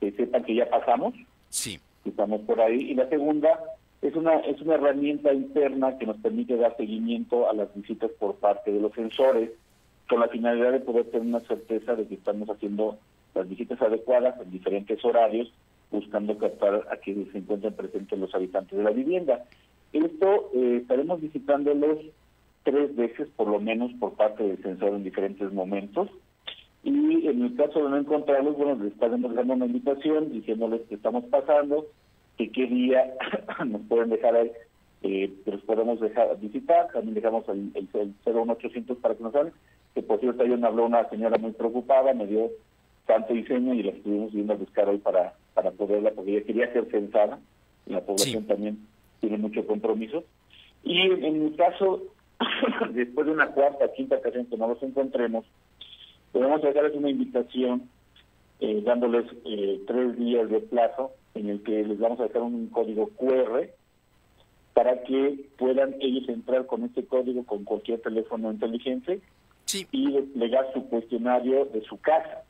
que sepan que ya pasamos, sí. que estamos por ahí, y la segunda es una es una herramienta interna que nos permite dar seguimiento a las visitas por parte de los sensores, con la finalidad de poder tener una certeza de que estamos haciendo las visitas adecuadas en diferentes horarios buscando captar a que se encuentren presentes los habitantes de la vivienda. Esto eh, estaremos visitándolos tres veces por lo menos por parte del censor en diferentes momentos y en el caso de no encontrarlos, bueno, les estaremos dando una invitación diciéndoles que estamos pasando, que qué día nos pueden dejar ahí, eh, los podemos dejar visitar, también dejamos el, el, 01800 para que nos hablen, que por cierto ayer me habló una señora muy preocupada, me dio tanto diseño y la estuvimos viendo a buscar hoy para para poderla, porque ella quería ser censada, la población también tiene mucho compromiso. Y en, mi caso, después de una cuarta, quinta ocasión que no los encontremos, podemos hacerles una invitación eh, dándoles eh, tres días de plazo en el que les vamos a dejar un código QR para que puedan ellos entrar con este código con cualquier teléfono inteligente y desplegar su cuestionario de su casa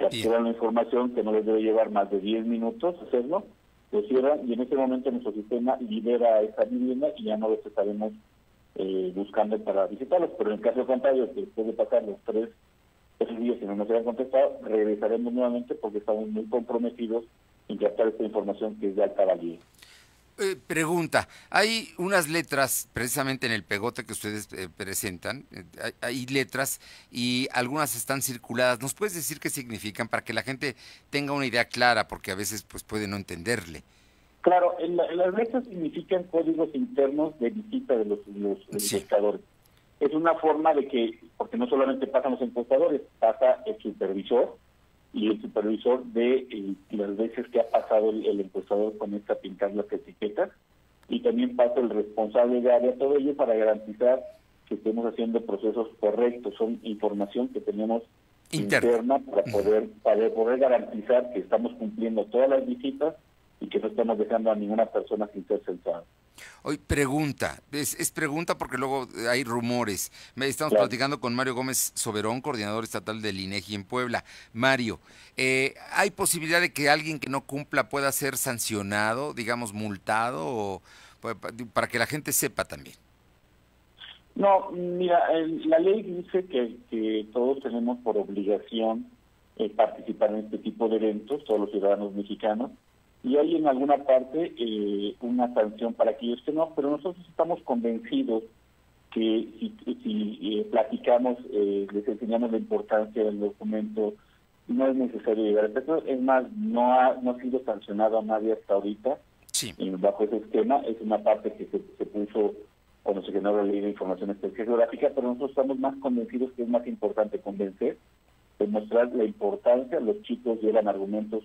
capturan la información que no les debe llevar más de 10 minutos hacerlo, lo cierran y en ese momento nuestro sistema libera esa vivienda y ya no los estaremos eh, buscando para visitarlos. Pero en el caso contrario, que después de pasar los tres, días y no nos hayan contestado, regresaremos nuevamente porque estamos muy comprometidos en captar esta información que es de alta valía. Eh, pregunta, hay unas letras precisamente en el pegote que ustedes eh, presentan, eh, hay, hay, letras y algunas están circuladas. ¿Nos puedes decir qué significan para que la gente tenga una idea clara? Porque a veces pues puede no entenderle. Claro, en la, en las letras significan códigos internos de visita de los, los. Es una forma de que, porque no solamente pasan los encuestadores, pasa el supervisor, y el supervisor de eh, las veces que ha pasado el, el encuestador con esta pintar las etiquetas. Y también pasa el responsable de área, todo ello para garantizar que estemos haciendo procesos correctos, son información que tenemos interna, para poder para poder garantizar que estamos cumpliendo todas las visitas y que no estamos dejando a ninguna persona sin ser censada. Hoy pregunta, es, es, pregunta porque luego hay rumores. Estamos claro. platicando con Mario Gómez Soberón, coordinador estatal del INEGI en Puebla. Mario, eh, ¿hay posibilidad de que alguien que no cumpla pueda ser sancionado, digamos multado, o, para que la gente sepa también? No, mira, la ley dice que, que todos tenemos por obligación eh, participar en este tipo de eventos, todos los ciudadanos mexicanos, y hay en alguna parte eh, una sanción para aquellos que no, pero nosotros estamos convencidos que si, si eh, platicamos, eh, les enseñamos la importancia del documento, no es necesario llegar a eso. Es más, no ha, no ha sido sancionado a nadie hasta ahorita sí. bajo ese esquema. Es una parte que se, se puso cuando se generó la ley de información especial geográfica, pero nosotros estamos más convencidos que es más importante convencer, demostrar la importancia. Los chicos llevan argumentos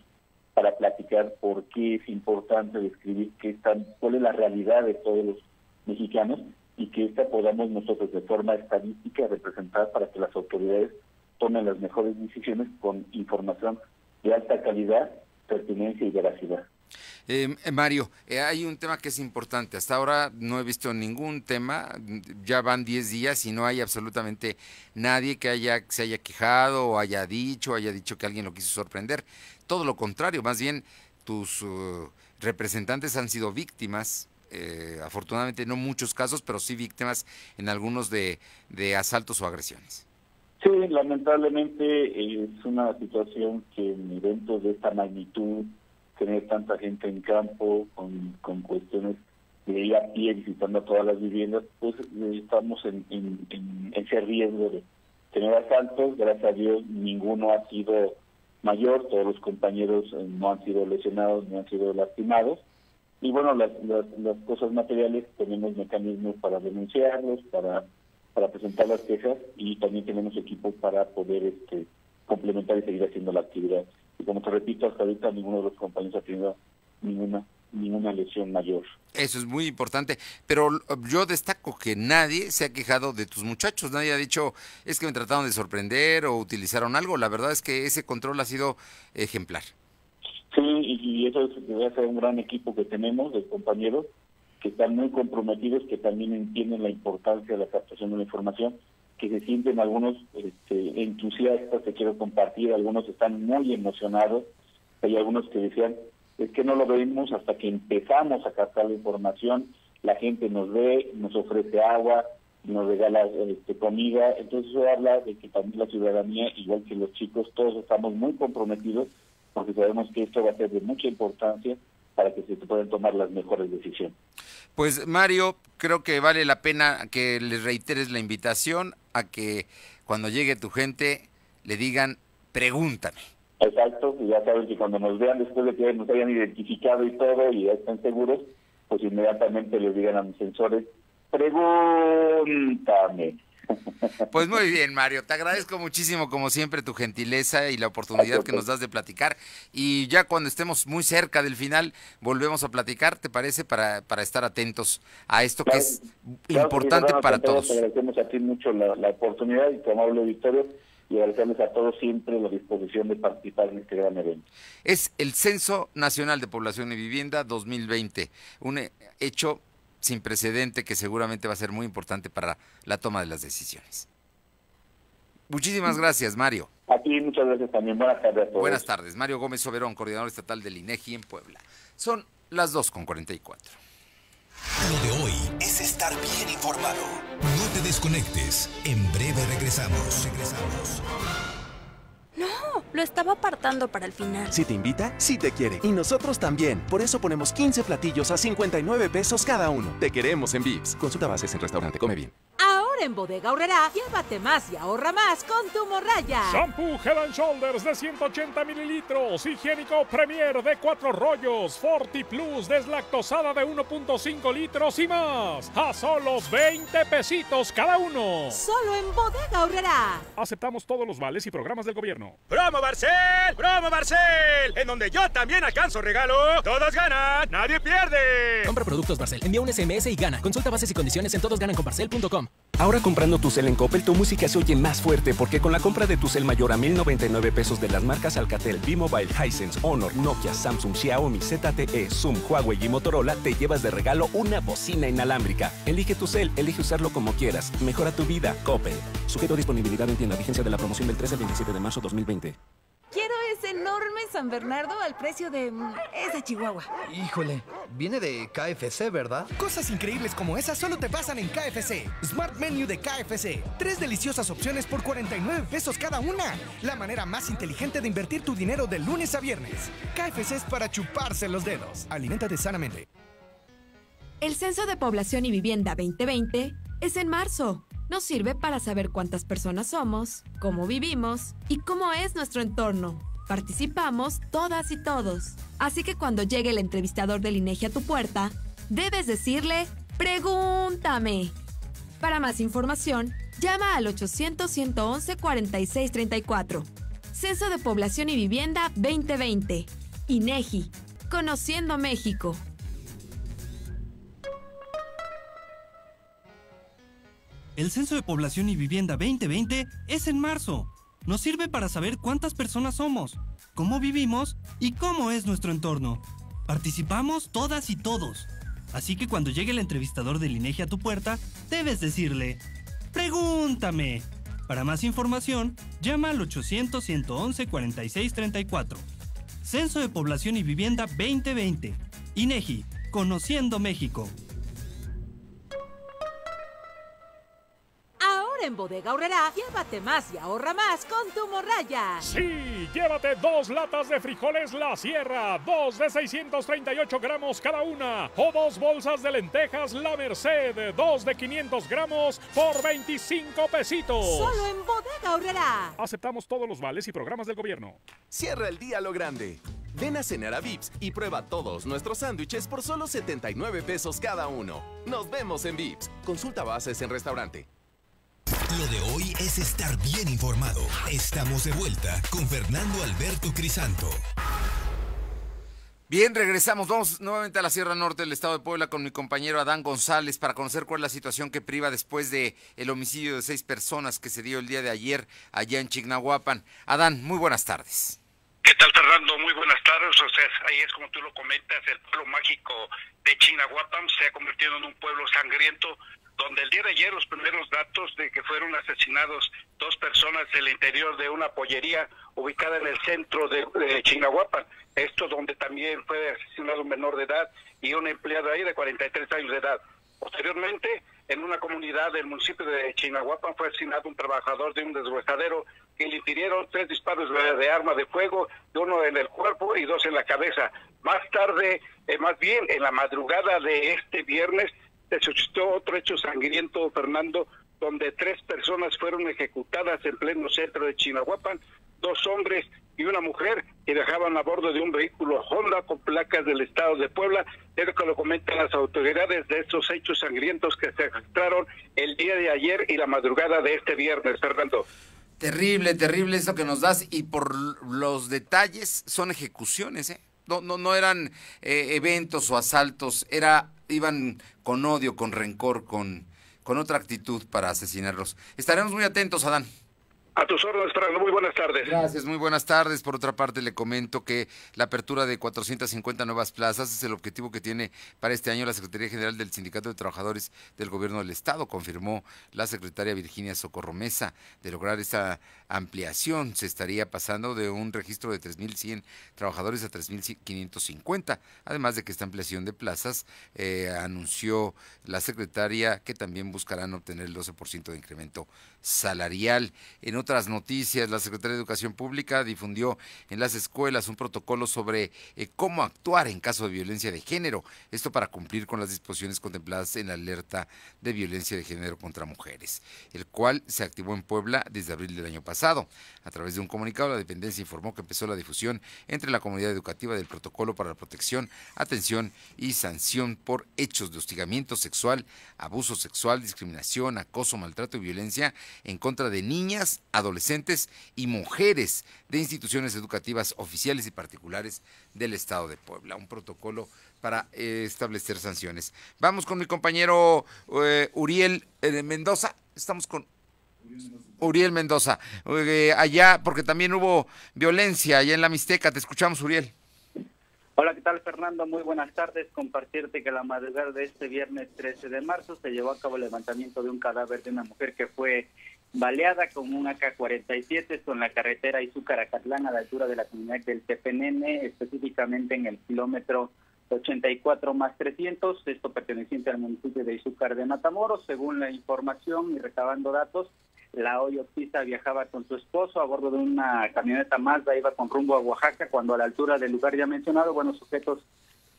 para platicar por qué es importante describir qué están, cuál es la realidad de todos los mexicanos y que esta podamos nosotros de forma estadística representar para que las autoridades tomen las mejores decisiones con información de alta calidad, pertinencia y veracidad. Eh, Mario, eh, hay un tema que es importante. Hasta ahora no he visto ningún tema. Ya van 10 días y no hay absolutamente nadie que haya se haya quejado o haya dicho, haya dicho que alguien lo quiso sorprender. Todo lo contrario, más bien tus uh, representantes han sido víctimas. Eh, afortunadamente no muchos casos, pero sí víctimas en algunos de, de asaltos o agresiones. Sí, lamentablemente es una situación que en eventos de esta magnitud tener tanta gente en campo con, con cuestiones de ir a pie visitando todas las viviendas, pues eh, estamos en, en, en, ese riesgo de tener asaltos. Gracias a Dios ninguno ha sido mayor, todos los compañeros eh, no han sido lesionados, no han sido lastimados. Y bueno, las, las, las cosas materiales tenemos mecanismos para denunciarlos, para, para presentar las quejas y también tenemos equipos para poder este, complementar y seguir haciendo la actividad. Y como te repito, hasta ahorita ninguno de los compañeros ha tenido ninguna ninguna lesión mayor. Eso es muy importante, pero yo destaco que nadie se ha quejado de tus muchachos, nadie ha dicho es que me trataron de sorprender o utilizaron algo, la verdad es que ese control ha sido ejemplar. Sí, y eso es, debe ser un gran equipo que tenemos de compañeros que están muy comprometidos, que también entienden la importancia de la captación de la información que se sienten algunos este, entusiastas, te quiero compartir, algunos están muy emocionados, hay algunos que decían, es que no lo vemos hasta que empezamos a captar la información, la gente nos ve, nos ofrece agua, nos regala este, comida, entonces eso habla de que también la ciudadanía, igual que los chicos, todos estamos muy comprometidos porque sabemos que esto va a ser de mucha importancia para que se puedan tomar las mejores decisiones. Pues Mario, creo que vale la pena que les reiteres la invitación a que cuando llegue tu gente le digan, pregúntame. Exacto, y ya saben que cuando nos vean después de que nos hayan identificado y todo y ya estén seguros, pues inmediatamente les digan a mis sensores, pregúntame. Pues muy bien, Mario. Te agradezco muchísimo, como siempre, tu gentileza y la oportunidad que nos das de platicar. Y ya cuando estemos muy cerca del final, volvemos a platicar, ¿te parece? Para, para estar atentos a esto que es importante para todos. Te agradecemos a ti mucho la, la oportunidad y tu amable auditorio y agradecerles a todos siempre la disposición de participar en este gran evento. Es el Censo Nacional de Población y Vivienda 2020, un hecho sin precedente que seguramente va a ser muy importante para la toma de las decisiones. Muchísimas gracias, Mario. A ti, muchas gracias también. Buenas tardes a todos. Buenas tardes. Mario Gómez Soberón, coordinador estatal del INEGI en Puebla. Son las 2 con 44. Lo de hoy es estar bien informado. No te desconectes. En breve regresamos. Regresamos. No, Lo estaba apartando para el final. Si te invita, sí te quiere. Y nosotros también. Por eso ponemos 15 platillos a 59 pesos cada uno. Te queremos en Vips. Consulta bases en restaurante. Come bien. Ahora en Bodega Horrera, llévate más y ahorra más con tu morraya. Shampoo Head and Shoulders de 180 mililitros. Higiénico Premier de 4 rollos. Forti Plus deslactosada de 1.5 litros y más. A solos 20 pesitos cada uno. Solo en Bodega Horrera. Aceptamos todos los vales y programas del gobierno. ¡Promo Barcel! ¡Promo Barcel! En donde yo también alcanzo regalo. Todos ganan, nadie pierde. Compra productos Barcel, envía un SMS y gana. Consulta bases y condiciones en todosgananconbarcel.com. Ahora comprando tu cel en Coppel, tu música se oye más fuerte porque con la compra de tu cel mayor a 1099 pesos de las marcas Alcatel, B-Mobile, Hisense, Honor, Nokia, Samsung, Xiaomi, ZTE, Zoom, Huawei y Motorola, te llevas de regalo una bocina inalámbrica. Elige tu cel, elige usarlo como quieras. Mejora tu vida, Coppel. Sujeto a disponibilidad en tienda. Vigencia de la promoción del 13 al 27 de marzo 2020. Quiero ese enorme San Bernardo al precio de mm, esa chihuahua. Híjole, viene de KFC, ¿verdad? Cosas increíbles como esas solo te pasan en KFC. Smart Menu de KFC. Tres deliciosas opciones por 49 pesos cada una. La manera más inteligente de invertir tu dinero de lunes a viernes. KFC es para chuparse los dedos. Aliméntate sanamente. El Censo de Población y Vivienda 2020 es en marzo. Nos sirve para saber cuántas personas somos, cómo vivimos y cómo es nuestro entorno. Participamos todas y todos. Así que cuando llegue el entrevistador del INEGI a tu puerta, debes decirle, pregúntame. Para más información, llama al 800-111-4634. Censo de Población y Vivienda 2020. INEGI. Conociendo México. El Censo de Población y Vivienda 2020 es en marzo. Nos sirve para saber cuántas personas somos, cómo vivimos y cómo es nuestro entorno. Participamos todas y todos. Así que cuando llegue el entrevistador del INEGI a tu puerta, debes decirle, pregúntame. Para más información, llama al 800-111-4634. Censo de Población y Vivienda 2020. INEGI, Conociendo México. En Bodega Horrera, llévate más y ahorra más con tu morraya. Sí, llévate dos latas de frijoles La Sierra, dos de 638 gramos cada una, o dos bolsas de lentejas La Merced, dos de 500 gramos por 25 pesitos. Solo en Bodega Horrera. Aceptamos todos los vales y programas del gobierno. Cierra el día a lo grande. Ven a cenar a Vips y prueba todos nuestros sándwiches por solo 79 pesos cada uno. Nos vemos en Vips. Consulta bases en restaurante. Lo de hoy es estar bien informado. Estamos de vuelta con Fernando Alberto Crisanto. Bien, regresamos. Vamos nuevamente a la Sierra Norte del Estado de Puebla con mi compañero Adán González para conocer cuál es la situación que priva después de el homicidio de seis personas que se dio el día de ayer allá en Chignahuapan. Adán, muy buenas tardes. ¿Qué tal, Fernando? Muy buenas tardes. O sea, ahí es como tú lo comentas, el pueblo mágico de Chignahuapan se ha convertido en un pueblo sangriento, donde el día de ayer los primeros datos de que fueron asesinados dos personas en el interior de una pollería ubicada en el centro de, de Chignahuapan. Esto donde también fue asesinado un menor de edad y un empleado ahí de 43 años de edad. Posteriormente, en una comunidad del municipio de Chignahuapan fue asesinado un trabajador de un deshuesadero que le hirieron tres disparos de, de arma de fuego, uno en el cuerpo y dos en la cabeza. Más tarde, eh, más bien en la madrugada de este viernes, se suscitó otro hecho sangriento, Fernando, donde tres personas fueron ejecutadas en pleno centro de Chignahuapan, dos hombres y una mujer que viajaban a bordo de un vehículo Honda con placas del estado de Puebla. Es lo que lo comentan las autoridades de estos hechos sangrientos que se registraron el día de ayer y la madrugada de este viernes, Fernando. Terrible, terrible esto que nos das y por los detalles son ejecuciones, ¿eh? No, no, no eran eh, eventos o asaltos, era, iban con odio, con rencor, con, con otra actitud para asesinarlos. Estaremos muy atentos, Adán. A tus órdenes, Fernando. Muy buenas tardes. Gracias, muy buenas tardes. Por otra parte, le comento que la apertura de 450 nuevas plazas es el objetivo que tiene para este año la Secretaría General del Sindicato de Trabajadores del Gobierno del Estado, confirmó la secretaria Virginia Socorro Mesa. De lograr esta ampliación, se estaría pasando de un registro de 3.100 trabajadores a 3.550. Además de que esta ampliación de plazas eh, anunció la secretaria que también buscarán obtener el 12% de incremento salarial. En otras noticias, la Secretaría de Educación Pública difundió en las escuelas un protocolo sobre eh, cómo actuar en caso de violencia de género, esto para cumplir con las disposiciones contempladas en la alerta de violencia de género contra mujeres, el cual se activó en Puebla desde abril del año pasado. A través de un comunicado, la dependencia informó que empezó la difusión entre la comunidad educativa del protocolo para la protección, atención y sanción por hechos de hostigamiento sexual, abuso sexual, discriminación, acoso, maltrato y violencia en contra de niñas, adolescentes y mujeres de instituciones educativas oficiales y particulares del Estado de Puebla. Un protocolo para eh, establecer sanciones. Vamos con mi compañero eh, Uriel eh, Mendoza. Estamos con Uriel Mendoza. allá, porque también hubo violencia allá en la Mixteca. Te escuchamos, Uriel. Hola, ¿qué tal Fernando? Muy buenas tardes. Compartirte que la madrugada de este viernes 13 de marzo se llevó a cabo el levantamiento de un cadáver de una mujer que fue baleada con un AK-47 en la carretera Izúcar-Acatlán a la altura de la comunidad del TPNN, específicamente en el kilómetro 84 más 300, esto perteneciente al municipio de Izúcar de Matamoros. Según la información y recabando datos, la hoy viajaba con su esposo a bordo de una camioneta Mazda, iba con rumbo a Oaxaca, cuando a la altura del lugar ya mencionado, buenos sujetos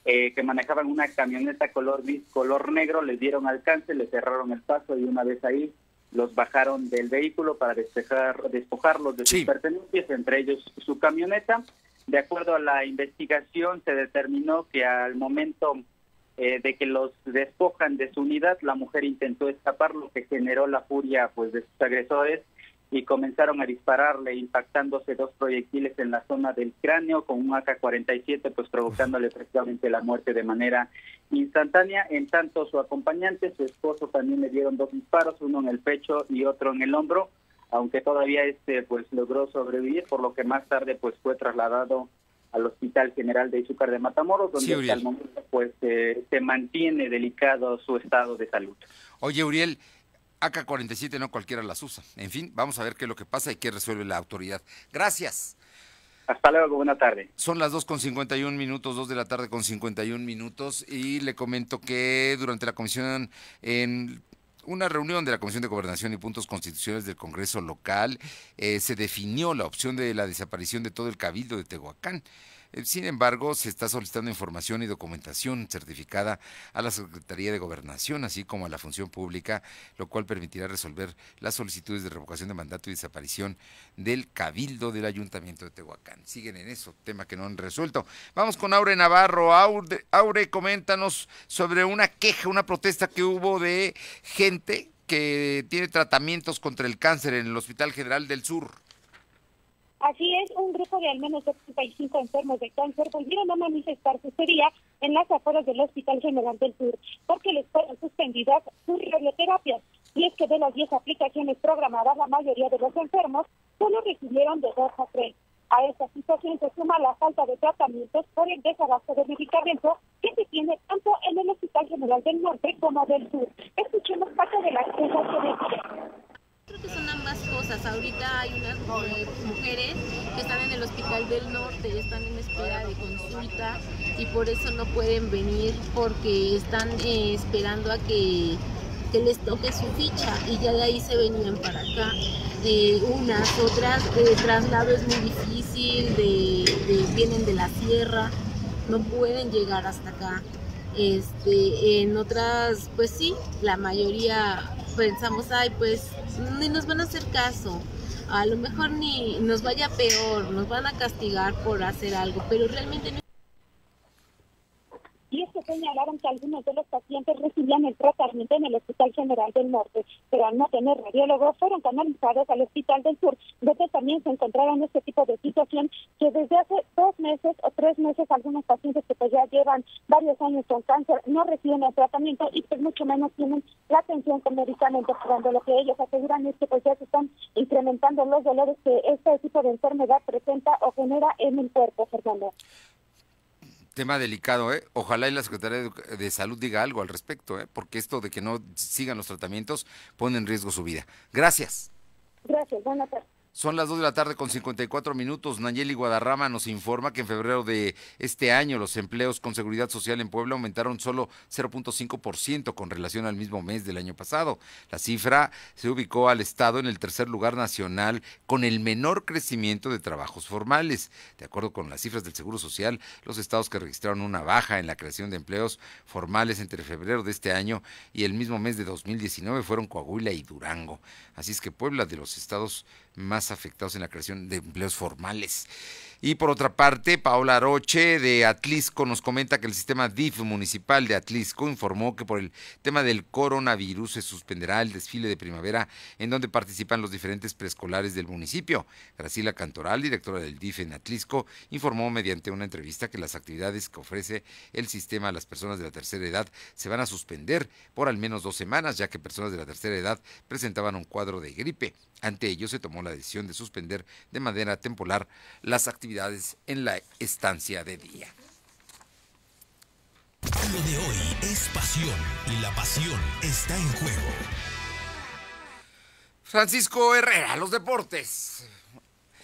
eh, que manejaban una camioneta color color negro les dieron alcance, le cerraron el paso y una vez ahí los bajaron del vehículo para despejar, despojarlos de sus pertenencias, entre ellos su camioneta. De acuerdo a la investigación, se determinó que al momento eh, de que los despojan de su unidad, la mujer intentó escapar, lo que generó la furia pues de sus agresores y comenzaron a dispararle, impactándose dos proyectiles en la zona del cráneo con un AK-47, pues provocándole prácticamente la muerte de manera instantánea. En tanto, su acompañante, su esposo, también le dieron dos disparos, uno en el pecho y otro en el hombro, aunque todavía este pues logró sobrevivir, por lo que más tarde pues fue trasladado al Hospital General de Izúcar de Matamoros, donde al momento pues eh, se mantiene delicado su estado de salud. Oye, Uriel, AK-47 no cualquiera las usa. En fin, vamos a ver qué es lo que pasa y qué resuelve la autoridad. Gracias. Hasta luego, buena tarde. Son las 2 con 51 minutos, 2 de la tarde con 51 minutos y le comento que durante la comisión en una reunión de la Comisión de Gobernación y Puntos Constitucionales del Congreso local eh, se definió la opción de la desaparición de todo el cabildo de Tehuacán. Eh, sin embargo, se está solicitando información y documentación certificada a la Secretaría de Gobernación, así como a la Función Pública, lo cual permitirá resolver las solicitudes de revocación de mandato y desaparición del Cabildo del Ayuntamiento de Tehuacán. Siguen en eso, tema que no han resuelto. Vamos con Aure Navarro. Aure, Aure coméntanos sobre una queja, una protesta que hubo de gente que tiene tratamientos contra el cáncer en el Hospital General del Sur. Así es, un grupo de al menos 85 enfermos de cáncer volvieron a manifestarse ese día en las afueras del Hospital General del Sur porque les fueron suspendidas sus radioterapias. Y es que de las 10 aplicaciones programadas, la mayoría de los enfermos solo recibieron de dos a tres. A esta situación se suma la falta de tratamientos por el desabasto de medicamentos que se tiene tanto en el Hospital General del Norte como del Sur. Escuchemos parte de las quejas que Creo que son ambas cosas. Ahorita hay unas mujeres que están en el hospital del norte y están en espera de consulta y por eso no pueden venir porque están eh, esperando a que, les toque su ficha y ya de ahí se venían para acá. Eh, unas, otras, el traslado es muy difícil, de, vienen de la sierra, no pueden llegar hasta acá. Este, en otras, pues sí, la mayoría pensamos, ay, pues ni nos van a hacer caso. A lo mejor ni nos vaya peor, nos van a castigar por hacer algo, pero realmente no y es que señalaron que algunos de los pacientes recibían el tratamiento en el Hospital General del Norte, pero al no tener radiólogos fueron canalizados al Hospital del Sur, donde también se encontraron este tipo de situación que desde hace dos meses o tres meses algunos pacientes que pues ya llevan varios años con cáncer no reciben el tratamiento y pues mucho menos tienen la atención con medicamentos, cuando lo que ellos aseguran es que pues ya se están incrementando los dolores que este tipo de enfermedad presenta o genera en el cuerpo, Fernando. Tema delicado, ¿eh? Ojalá y la Secretaría de Salud diga algo al respecto, ¿eh? Porque esto de que no sigan los tratamientos pone en riesgo su vida. Gracias. Gracias, buenas tardes. Son las 2 de la tarde con 54 minutos. Nayeli Guadarrama nos informa que en febrero de este año los empleos con seguridad social en Puebla aumentaron solo 0.5% con relación al mismo mes del año pasado. La cifra se ubicó al Estado en el tercer lugar nacional con el menor crecimiento de trabajos formales. De acuerdo con las cifras del Seguro Social, los estados que registraron una baja en la creación de empleos formales entre febrero de este año y el mismo mes de 2019 fueron Coahuila y Durango. Así es que Puebla de los estados más afectados en la creación de empleos formales. Y por otra parte, Paola Roche de Atlisco nos comenta que el sistema DIF municipal de Atlisco informó que por el tema del coronavirus se suspenderá el desfile de primavera en donde participan los diferentes preescolares del municipio. Graciela Cantoral, directora del DIF en Atlisco, informó mediante una entrevista que las actividades que ofrece el sistema a las personas de la tercera edad se van a suspender por al menos dos semanas, ya que personas de la tercera edad presentaban un cuadro de gripe. Ante ello se tomó la decisión de suspender de manera temporal las actividades en la estancia de día. Lo de hoy es pasión y la pasión está en juego. Francisco Herrera, los deportes.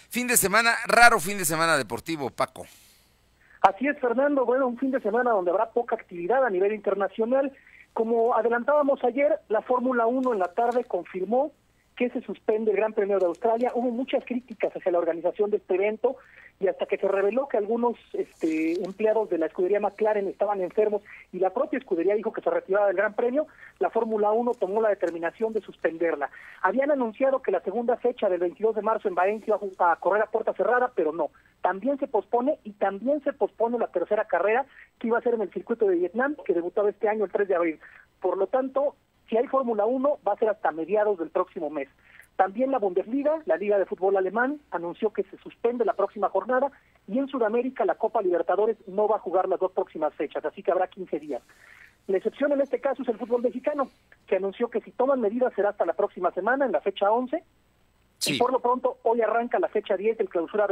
Fin de semana, raro fin de semana deportivo, Paco. Así es, Fernando. Bueno, un fin de semana donde habrá poca actividad a nivel internacional. Como adelantábamos ayer, la Fórmula 1 en la tarde confirmó que se suspende el Gran Premio de Australia. Hubo muchas críticas hacia la organización de este evento y hasta que se reveló que algunos este, empleados de la escudería McLaren estaban enfermos y la propia escudería dijo que se retiraba del Gran Premio, la Fórmula 1 tomó la determinación de suspenderla. Habían anunciado que la segunda fecha del 22 de marzo en Bahrein iba a correr a puerta cerrada, pero no. También se pospone y también se pospone la tercera carrera que iba a ser en el circuito de Vietnam, que debutaba este año el 3 de abril. Por lo tanto, si hay Fórmula 1, va a ser hasta mediados del próximo mes. También la Bundesliga, la Liga de Fútbol Alemán, anunció que se suspende la próxima jornada y en Sudamérica la Copa Libertadores no va a jugar las dos próximas fechas, así que habrá 15 días. La excepción en este caso es el fútbol mexicano, que anunció que si toman medidas será hasta la próxima semana, en la fecha 11. Y por lo pronto, hoy arranca la fecha 10 del clausura,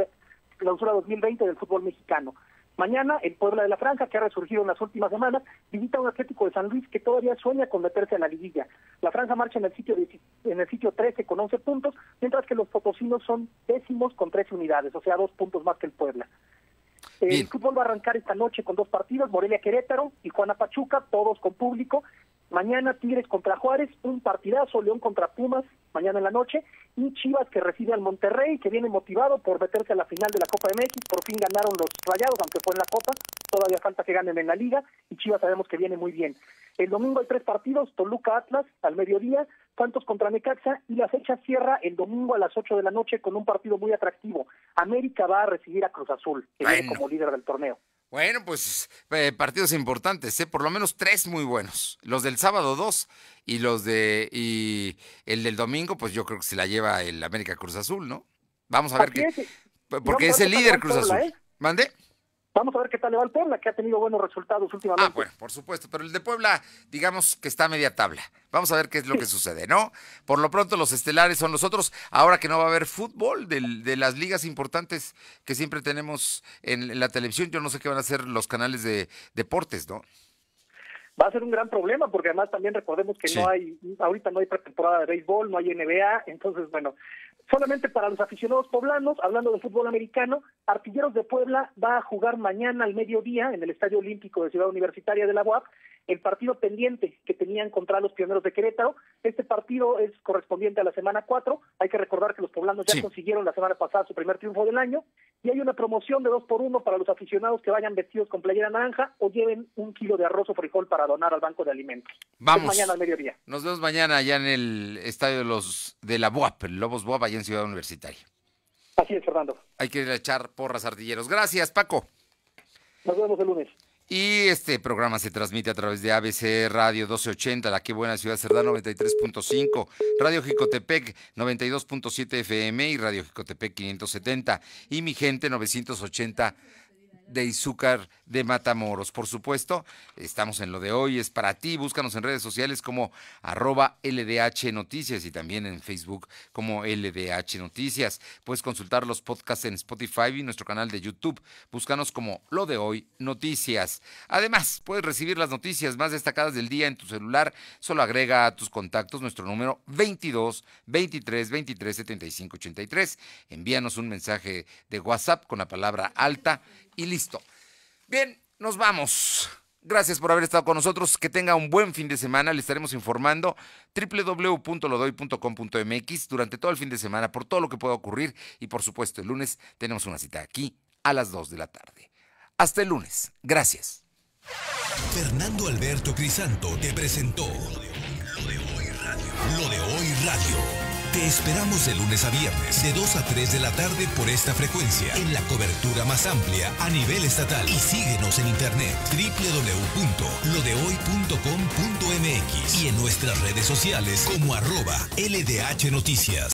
clausura 2020 del fútbol mexicano. Mañana, el Puebla de la Franja, que ha resurgido en las últimas semanas, visita a un Atlético de San Luis que todavía sueña con meterse a la liguilla. La Franja marcha en el sitio en el sitio 13 con 11 puntos, mientras que los potosinos son décimos con 13 unidades, o sea, dos puntos más que el Puebla. El fútbol va a arrancar esta noche con dos partidos, Morelia Querétaro y Juana Pachuca, todos con público. Mañana Tigres contra Juárez, un partidazo, León contra Pumas, mañana en la noche, y Chivas que recibe al Monterrey, que viene motivado por meterse a la final de la Copa de MX, por fin ganaron los rayados, aunque fue en la Copa, todavía falta que ganen en la Liga, y Chivas sabemos que viene muy bien. El domingo hay tres partidos, Toluca Atlas al mediodía, Santos contra Necaxa, y la fecha cierra el domingo a las 8 de la noche con un partido muy atractivo. América va a recibir a Cruz Azul, que viene como líder del torneo. Bueno, pues eh, partidos importantes, ¿eh? por lo menos tres muy buenos. Los del sábado dos y los de y el del domingo, pues yo creo que se la lleva el América Cruz Azul, ¿no? Vamos a ver qué, porque es el líder Cruz Azul. ¿eh? ¿Mande? Vamos a ver qué tal le va al Puebla, que ha tenido buenos resultados últimamente. Ah, bueno, por supuesto, pero el de Puebla, digamos que está a media tabla. Vamos a ver qué es lo que sucede, ¿no? Por lo pronto los estelares son los otros, ahora que no va a haber fútbol de, las ligas importantes que siempre tenemos en, la televisión, yo no sé qué van a hacer los canales de deportes, ¿no? va a ser un gran problema porque además también recordemos que no hay ahorita no hay pretemporada de béisbol, no hay NBA, entonces bueno, Solamente para los aficionados poblanos, hablando de fútbol americano, Artilleros de Puebla va a jugar mañana al mediodía en el Estadio Olímpico de Ciudad Universitaria de la UAP el partido pendiente que tenían contra los pioneros de Querétaro. Este partido es correspondiente a la semana 4. Hay que recordar que los poblanos ya consiguieron la semana pasada su primer triunfo del año y hay una promoción de dos por uno para los aficionados que vayan vestidos con playera naranja o lleven un kilo de arroz o frijol para donar al banco de alimentos. Vamos. mañana al mediodía. Nos vemos mañana allá en el estadio de los de la BUAP, el Lobos BUAP, allá en Ciudad Universitaria. Así es, Fernando. Hay que echar porras artilleros. Gracias, Paco. Nos vemos el lunes. Y este programa se transmite a través de ABC Radio 1280, La Que Buena Ciudad Cerdá 93.5, Radio Jicotepec 92.7 FM y Radio Jicotepec 570 y Mi Gente 980 de Izúcar de Matamoros. Por supuesto, estamos en lo de hoy, es para ti. Búscanos en redes sociales como arroba LDH Noticias y también en Facebook como LDH Noticias. Puedes consultar los podcasts en Spotify y nuestro canal de YouTube. Búscanos como lo de hoy Noticias. Además, puedes recibir las noticias más destacadas del día en tu celular. Solo agrega a tus contactos nuestro número 22 23 23 75 83. Envíanos un mensaje de WhatsApp con la palabra alta y listo. Bien, nos vamos. Gracias por haber estado con nosotros. Que tenga un buen fin de semana. Le estaremos informando www.lodoy.com.mx durante todo el fin de semana por todo lo que pueda ocurrir. Y por supuesto, el lunes tenemos una cita aquí a las 2 de la tarde. Hasta el lunes. Gracias. Fernando Alberto Crisanto te presentó Lo de Hoy Radio. Lo de Hoy Radio. Te esperamos de lunes a viernes, de 2 a 3 de la tarde por esta frecuencia, en la cobertura más amplia a nivel estatal. Y síguenos en internet www.lodehoy.com.mx y en nuestras redes sociales como arroba LDH Noticias.